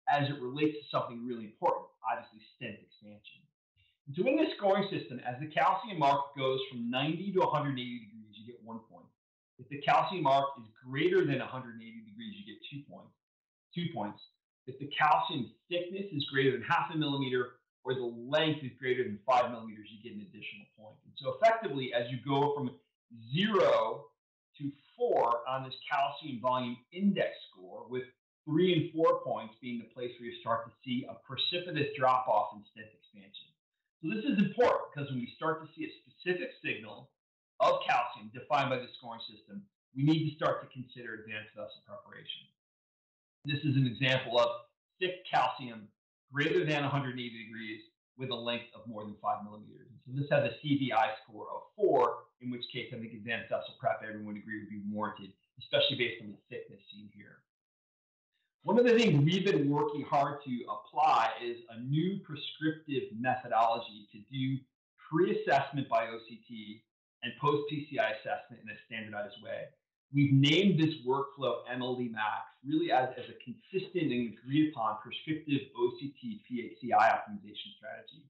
as it relates to something really important, obviously stent expansion. So in this scoring system, as the calcium arc goes from 90 to 180 degrees, you get one point. If the calcium arc is greater than 180 degrees, you get two points. Two points. If the calcium thickness is greater than half a millimeter or the length is greater than five millimeters, you get an additional point. And so effectively, as you go from zero to four on this calcium volume index score, with three and four points being the place where you start to see a precipitous drop off in stent expansion. So this is important because when we start to see a specific signal of calcium defined by the scoring system, we need to start to consider advanced vessel preparation. This is an example of thick calcium greater than 180 degrees with a length of more than five millimeters. And so this has a CVI score of four, in which case I think advanced vessel prep, everyone would agree, would be warranted, especially based on the thickness seen here. One of the things we've been working hard to apply is a new prescriptive methodology to do pre-assessment by OCT and post-PCI assessment in a standardized way. We've named this workflow MLD Max really as, as a consistent and agreed upon prescriptive OCT PCI optimization strategy.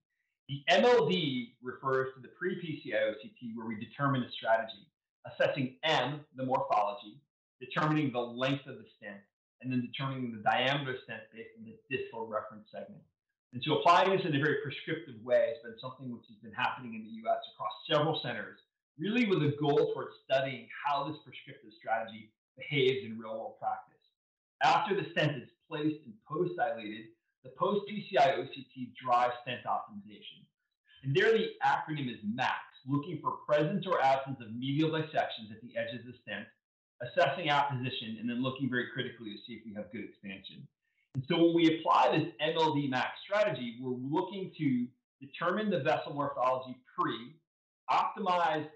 The MLD refers to the pre-PCI OCT where we determine a strategy, assessing M, the morphology, determining the length of the stent, and then determining the diameter of stent based on the distal reference segment. And so applying this in a very prescriptive way has been something which has been happening in the US across several centers, really with a goal towards studying how this prescriptive strategy behaves in real world practice. After the stent is placed and post dilated, the post PCI OCT drives stent optimization. And there the acronym is MAX, looking for presence or absence of medial dissections at the edges of the stent assessing apposition, and then looking very critically to see if we have good expansion. And so when we apply this MLD max strategy, we're looking to determine the vessel morphology pre, optimize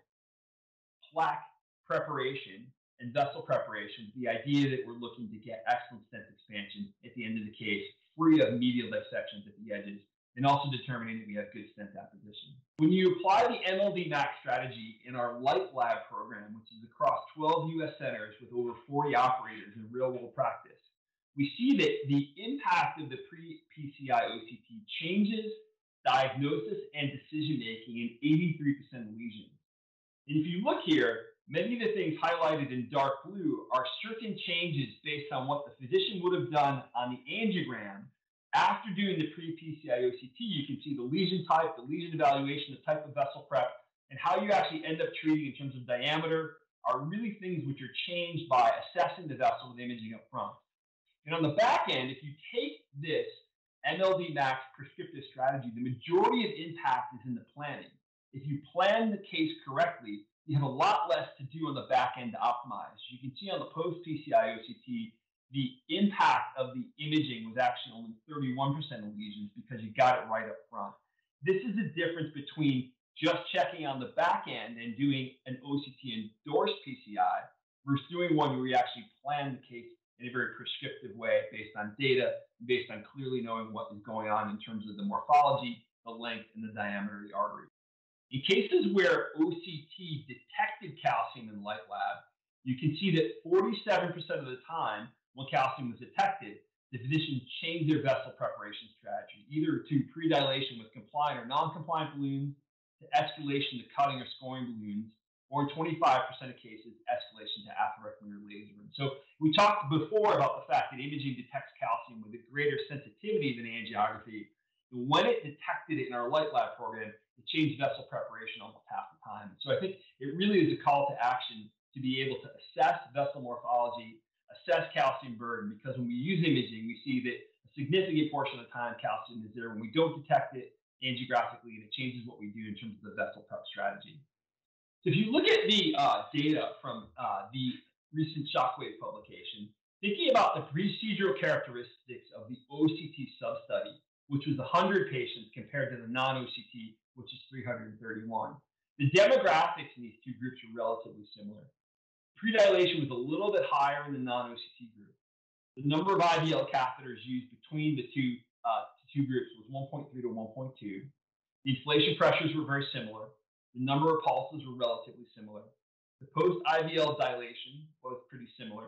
plaque preparation and vessel preparation, the idea that we're looking to get excellent stent expansion at the end of the case, free of medial dissections at the edges, and also determining that we have good stent apposition. When you apply the MLD MAX strategy in our Light Lab program, which is across 12 US centers with over 40 operators in real world practice, we see that the impact of the pre PCI OCT changes diagnosis and decision making in 83% of lesions. And if you look here, many of the things highlighted in dark blue are certain changes based on what the physician would have done on the angiogram after doing the pre-PCI OCT, you can see the lesion type, the lesion evaluation, the type of vessel prep, and how you actually end up treating in terms of diameter are really things which are changed by assessing the vessel with imaging up front. And on the back end, if you take this MLD Max prescriptive strategy, the majority of impact is in the planning. If you plan the case correctly, you have a lot less to do on the back end to optimize. You can see on the post PCI OCT, the impact of the imaging was actually only 31% of lesions because you got it right up front. This is the difference between just checking on the back end and doing an OCT endorsed PCI versus doing one where you actually plan the case in a very prescriptive way based on data, based on clearly knowing what is going on in terms of the morphology, the length, and the diameter of the artery. In cases where OCT detected calcium in light lab, you can see that 47% of the time when calcium was detected, the physician changed their vessel preparation strategy, either to predilation with compliant or non-compliant balloons, to escalation to cutting or scoring balloons, or in 25% of cases, escalation to atherectomy or laser. And so we talked before about the fact that imaging detects calcium with a greater sensitivity than angiography. When it detected it in our light lab program, it changed vessel preparation almost half the time. So I think it really is a call to action to be able to assess vessel morphology assess calcium burden because when we use imaging, we see that a significant portion of the time calcium is there when we don't detect it angiographically, and it changes what we do in terms of the vessel prep strategy. So if you look at the uh, data from uh, the recent Shockwave publication, thinking about the procedural characteristics of the OCT substudy, which was 100 patients compared to the non-OCT, which is 331. The demographics in these two groups are relatively similar. Predilation was a little bit higher in the non-OCT group. The number of IVL catheters used between the two, uh, two groups was 1.3 to 1.2. The inflation pressures were very similar. The number of pulses were relatively similar. The post-IVL dilation was pretty similar.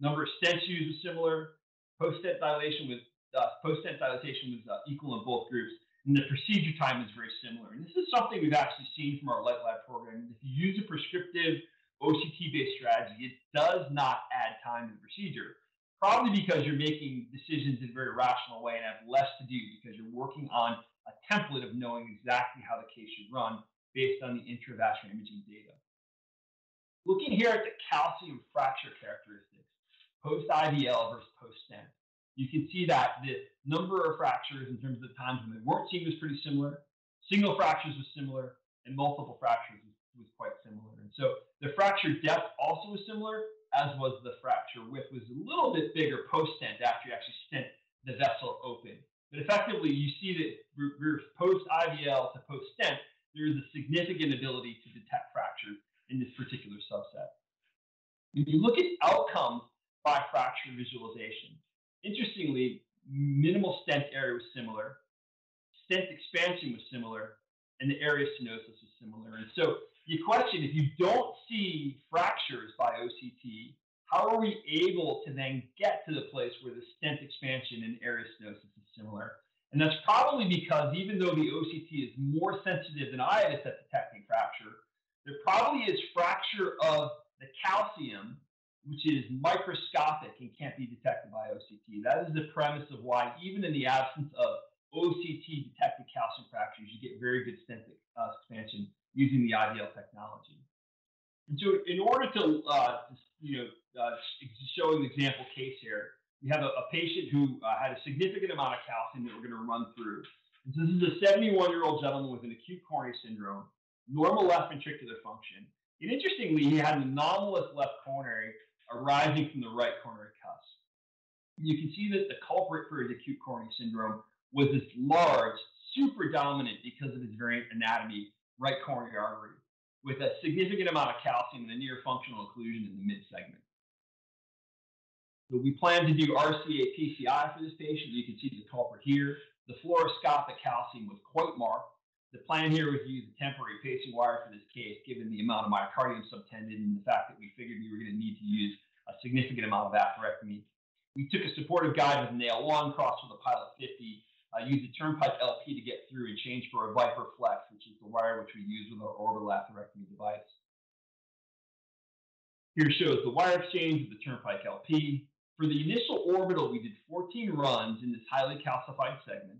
Number of stents used was similar. Post-stent dilation was uh, post-stent dilatation was uh, equal in both groups, and the procedure time is very similar. And this is something we've actually seen from our Light Lab program. If you use a prescriptive OCT-based strategy, it does not add time to the procedure. Probably because you're making decisions in a very rational way and have less to do because you're working on a template of knowing exactly how the case should run based on the intravascular imaging data. Looking here at the calcium fracture characteristics, post-IVL versus post-stent, you can see that the number of fractures in terms of the times when they weren't seen was pretty similar, single fractures was similar, and multiple fractures was, quite similar. And so the fracture depth also was similar, as was the fracture width was a little bit bigger post-stent after you actually stent the vessel open. But effectively, you see that post-IVL to post-stent, there is a significant ability to detect fractures in this particular subset. If you look at outcomes by fracture visualization, interestingly, minimal stent area was similar, stent expansion was similar, and the area of stenosis was similar. And so you question if you don't see fractures by OCT, how are we able to then get to the place where the stent expansion and area stenosis is similar? And that's probably because even though the OCT is more sensitive than IVUS at detecting fracture, there probably is fracture of the calcium, which is microscopic and can't be detected by OCT. That is the premise of why, even in the absence of OCT detected calcium fractures, you get very good stent uh, expansion using the IVL technology. And so, in order to, uh, you know, uh, show an example case here, we have a, a patient who uh, had a significant amount of calcium that we're going to run through. And so this is a 71 year old gentleman with an acute coronary syndrome, normal left ventricular function. And interestingly, he had an anomalous left coronary arising from the right coronary cusp. You can see that the culprit for his acute coronary syndrome was this large, super dominant because of his variant anatomy, right coronary artery, with a significant amount of calcium and a near functional occlusion in the mid segment. So we plan to do RCA PCI for this patient. You can see the culprit here. The fluoroscopic calcium was quite marked. The plan here was to use a temporary pacing wire for this case, given the amount of myocardium subtended and the fact that we figured we were going to need to use a significant amount of atherectomy. We took a supportive guide with an AL one, crossed with a pilot 50, uh, used a turnpike LP to get through and change for a Viper Flex, which is the wire which we use with our orbital atherectomy device. Here shows the wire exchange with the turnpike LP. For the initial orbital, we did 14 runs in this highly calcified segment,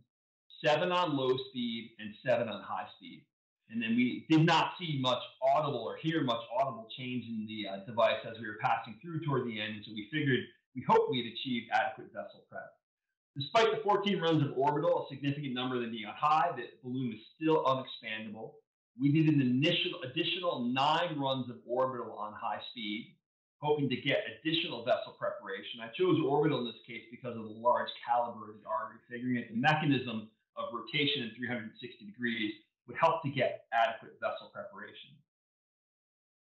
seven on low speed and seven on high speed. And then we did not see much audible or hear much audible change in the uh, device as we were passing through toward the end. And so we figured, we hoped we had achieved adequate vessel prep. Despite the 14 runs of orbital, a significant number of them being on high, the balloon was still unexpandable. We did an initial additional nine runs of orbital on high speed hoping to get additional vessel preparation. I chose orbital in this case because of the large caliber of the artery, figuring that the mechanism of rotation in 360 degrees would help to get adequate vessel preparation.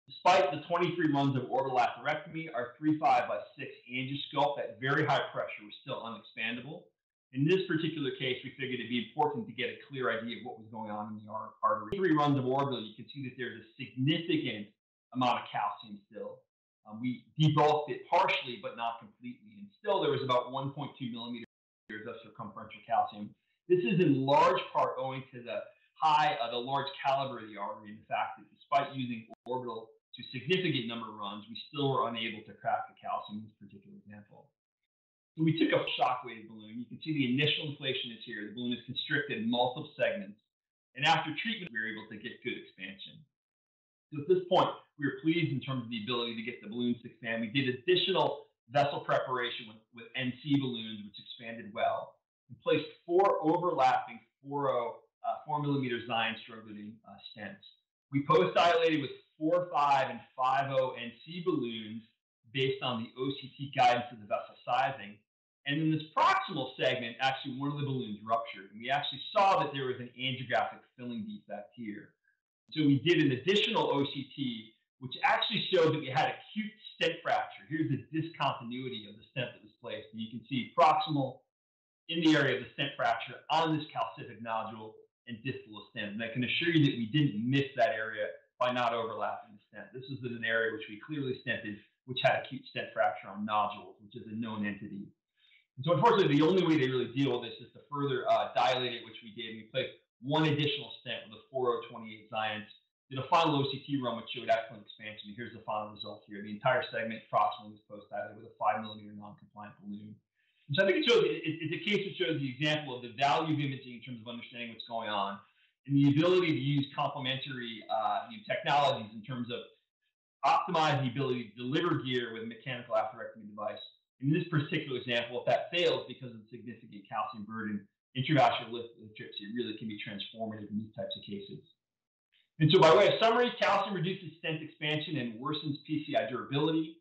Despite the 23 runs of orbital atherectomy, our 3.5 by 6 AngioSculpt at very high pressure was still unexpandable. In this particular case, we figured it'd be important to get a clear idea of what was going on in the artery. Three runs of orbital, you can see that there's a significant amount of calcium still. Um, we debulked it partially, but not completely. And still, there was about 1.2 millimeters of circumferential calcium. This is in large part owing to the high, uh, the large caliber of the artery, and the fact that despite using orbital to significant number of runs, we still were unable to crack the calcium in this particular example. So we took a shockwave balloon. You can see the initial inflation is here. The balloon is constricted in multiple segments. And after treatment, we were able to get good expansion. So at this point, we were pleased in terms of the ability to get the balloons to expand. We did additional vessel preparation with, with NC balloons, which expanded well. We placed four overlapping 4, uh, 4 millimeter Xience struggling uh, stents. We post dilated with 4, 5, and 5, NC balloons based on the OCT guidance of the vessel sizing. And in this proximal segment, actually, one of the balloons ruptured. And we actually saw that there was an angiographic filling defect here. So we did an additional OCT, which actually showed that we had acute stent fracture. Here's the discontinuity of the stent that was placed. And you can see proximal in the area of the stent fracture on this calcific nodule. and distal stent. And I can assure you that we didn't miss that area by not overlapping the stent. This was an area which we clearly stented, which had acute stent fracture on nodules, which is a known entity. And so unfortunately, the only way they really deal with this is to further uh, dilate it, which we did. We placed one additional stent with a 4028 Xience, did a final OCT run which showed excellent expansion. And here's the final result here. The entire segment approximately was post-dilated with a five millimeter non-compliant balloon. So I think it shows, it, it's a case that shows the example of the value of imaging in terms of understanding what's going on and the ability to use complementary uh, you know, technologies in terms of optimizing the ability to deliver gear with a mechanical atherectomy device. In this particular example, if that fails because of the significant calcium burden, intravascular lithotripsy really can be transformative in these types of cases. And so by way of summary, calcium reduces stent expansion and worsens PCI durability.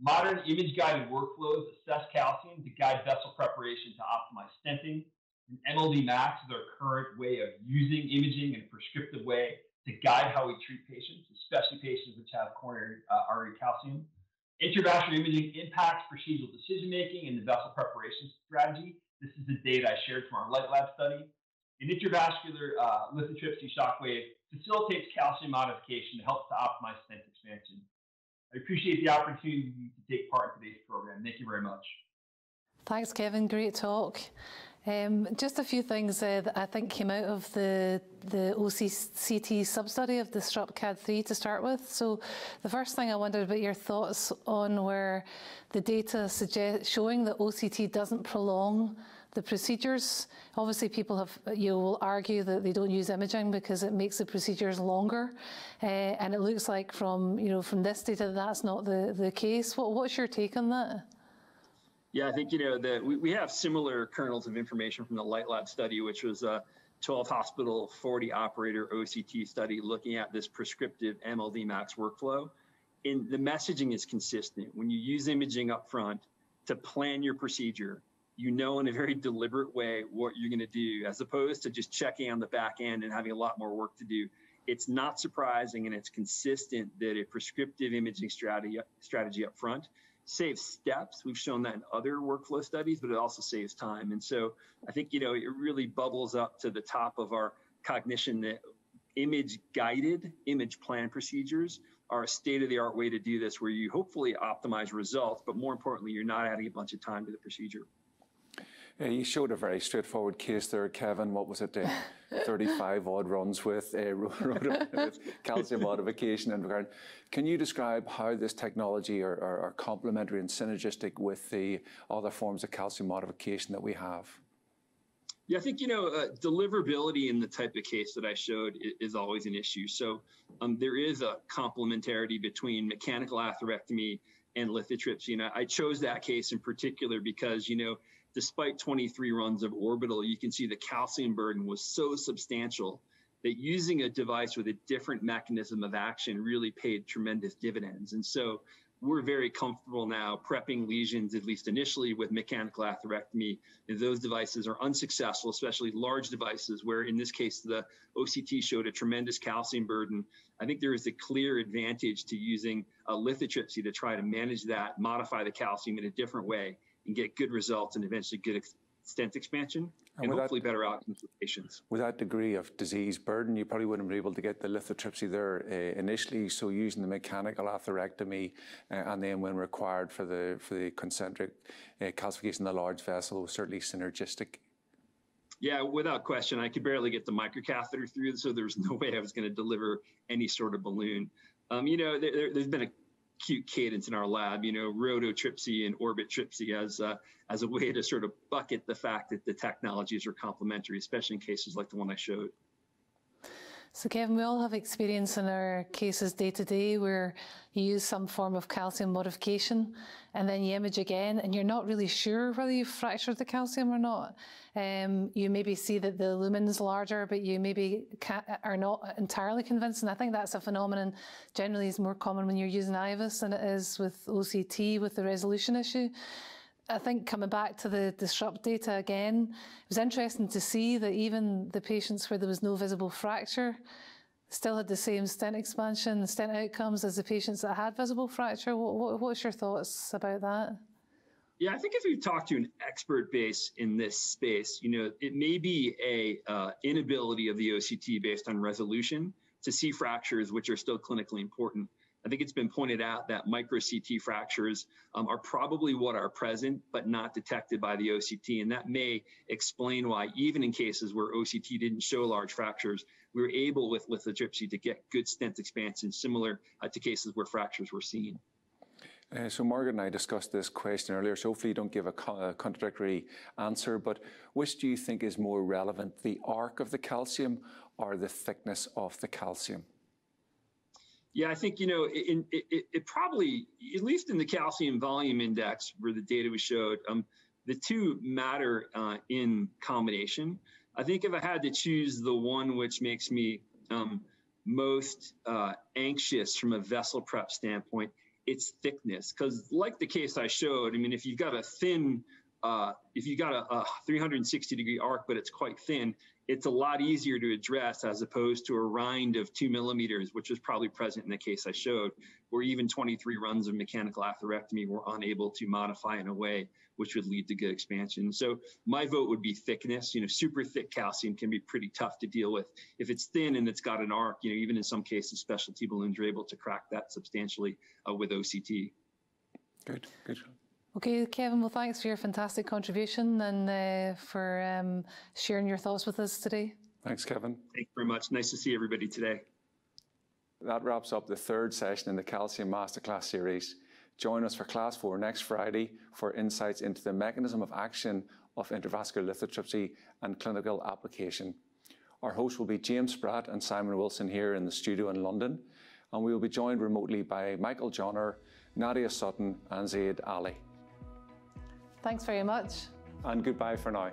Modern image-guided workflows assess calcium to guide vessel preparation to optimize stenting. And MLD Max is our current way of using imaging in a prescriptive way to guide how we treat patients, especially patients which have coronary uh, artery calcium. Intravascular imaging impacts procedural decision-making and the vessel preparation strategy. This is the data I shared from our Light Lab study. An intravascular uh, lithotripsy shockwave facilitates calcium modification to help to optimize stent expansion. I appreciate the opportunity to take part in today's program. Thank you very much. Thanks, Kevin. Great talk. Um, just a few things uh, that I think came out of the, the OCT sub-study of Disrupt CAD3 to start with. So the first thing I wondered about your thoughts on were the data suggest, showing that OCT doesn't prolong the procedures, obviously people have, you will argue that they don't use imaging because it makes the procedures longer. Uh, and it looks like from, you know, from this data, that's not the, the case. What, what's your take on that? Yeah, I think, you know, that we, we have similar kernels of information from the Light Lab study, which was a 12 hospital, 40 operator OCT study looking at this prescriptive MLD max workflow. And the messaging is consistent. When you use imaging up front to plan your procedure, you know in a very deliberate way what you're going to do, as opposed to just checking on the back end and having a lot more work to do. It's not surprising and it's consistent that a prescriptive imaging strategy, strategy up front saves steps. We've shown that in other workflow studies, but it also saves time. And so I think, you know, it really bubbles up to the top of our cognition that image guided image plan procedures are a state of the art way to do this where you hopefully optimize results, but more importantly, you're not adding a bunch of time to the procedure. Uh, you showed a very straightforward case there, Kevin. What was it? Uh, 35 odd runs with, uh, with calcium modification and regard. Can you describe how this technology are, are, are complementary and synergistic with the other forms of calcium modification that we have? Yeah, I think, you know, uh, deliverability in the type of case that I showed is, is always an issue. So um, there is a complementarity between mechanical atherectomy and lithotripsy. And I, I chose that case in particular because, you know, despite 23 runs of orbital, you can see the calcium burden was so substantial that using a device with a different mechanism of action really paid tremendous dividends. And so we're very comfortable now prepping lesions, at least initially, with mechanical atherectomy. If those devices are unsuccessful, especially large devices, where in this case the OCT showed a tremendous calcium burden, I think there is a clear advantage to using a lithotripsy to try to manage that, modify the calcium in a different way and get good results and eventually good ex- stent expansion and, and hopefully that, better outcomes for patients. With that degree of disease burden, you probably wouldn't be able to get the lithotripsy there uh, initially. So using the mechanical atherectomy uh, and then when required for the for the concentric uh, calcification of the large vessel was certainly synergistic. Yeah, without question. I could barely get the microcatheter through, so there was no way I was going to deliver any sort of balloon. Um, you know, there, has been a cute cadence in our lab, you know, rototripsy and orbitripsy as uh, as a way to sort of bucket the fact that the technologies are complementary, especially in cases like the one I showed. So Kevin, we all have experience in our cases day to day where you use some form of calcium modification and then you image again and you're not really sure whether you've fractured the calcium or not. Um, you maybe see that the lumen's larger, but you maybe are not entirely convinced. And I think that's a phenomenon generally is more common when you're using IVUS than it is with OCT with the resolution issue. I think coming back to the disrupt data again, it was interesting to see that even the patients where there was no visible fracture still had the same stent expansion, stent outcomes as the patients that had visible fracture. What, what, what's your thoughts about that? Yeah, I think if you talk to an expert base in this space, you know, it may be a uh, inability of the OCT based on resolution to see fractures, which are still clinically important. I think it's been pointed out that micro CT fractures um, are probably what are present, but not detected by the OCT. And that may explain why, even in cases where OCT didn't show large fractures, we were able with lithotripsy to get good stent expansion, similar uh, to cases where fractures were seen. Uh, so Margaret and I discussed this question earlier, so hopefully you don't give a, co a, contradictory answer, but which do you think is more relevant, the arc of the calcium or the thickness of the calcium? Yeah, I think, you know, it, it, it, probably, at least in the calcium volume index where the data was showed, um, the two matter uh, in combination. I think if I had to choose the one which makes me um, most uh, anxious from a vessel prep standpoint, it's thickness. Because like the case I showed, I mean, if you've got a thin, uh, if you've got a, a 360 degree arc, but it's quite thin, it's a lot easier to address as opposed to a rind of two millimeters, which was probably present in the case I showed, where even 23 runs of mechanical atherectomy were unable to modify in a way which would lead to good expansion. So my vote would be thickness. You know, super thick calcium can be pretty tough to deal with. If it's thin and it's got an arc, you know, even in some cases, specialty balloons are able to crack that substantially uh, with OCT. Good, good. Okay, Kevin, well, thanks for your fantastic contribution and uh, for um, sharing your thoughts with us today. Thanks, Kevin. Thank you very much. Nice to see everybody today. That wraps up the third session in the Calcium Masterclass series. Join us for Class 4 next Friday for insights into the mechanism of action of intravascular lithotripsy and clinical application. Our hosts will be James Spratt and Simon Wilson here in the studio in London, and we will be joined remotely by Michael Joner, Nadia Sutton, and Ziad Ali. Thanks very much. And goodbye for now.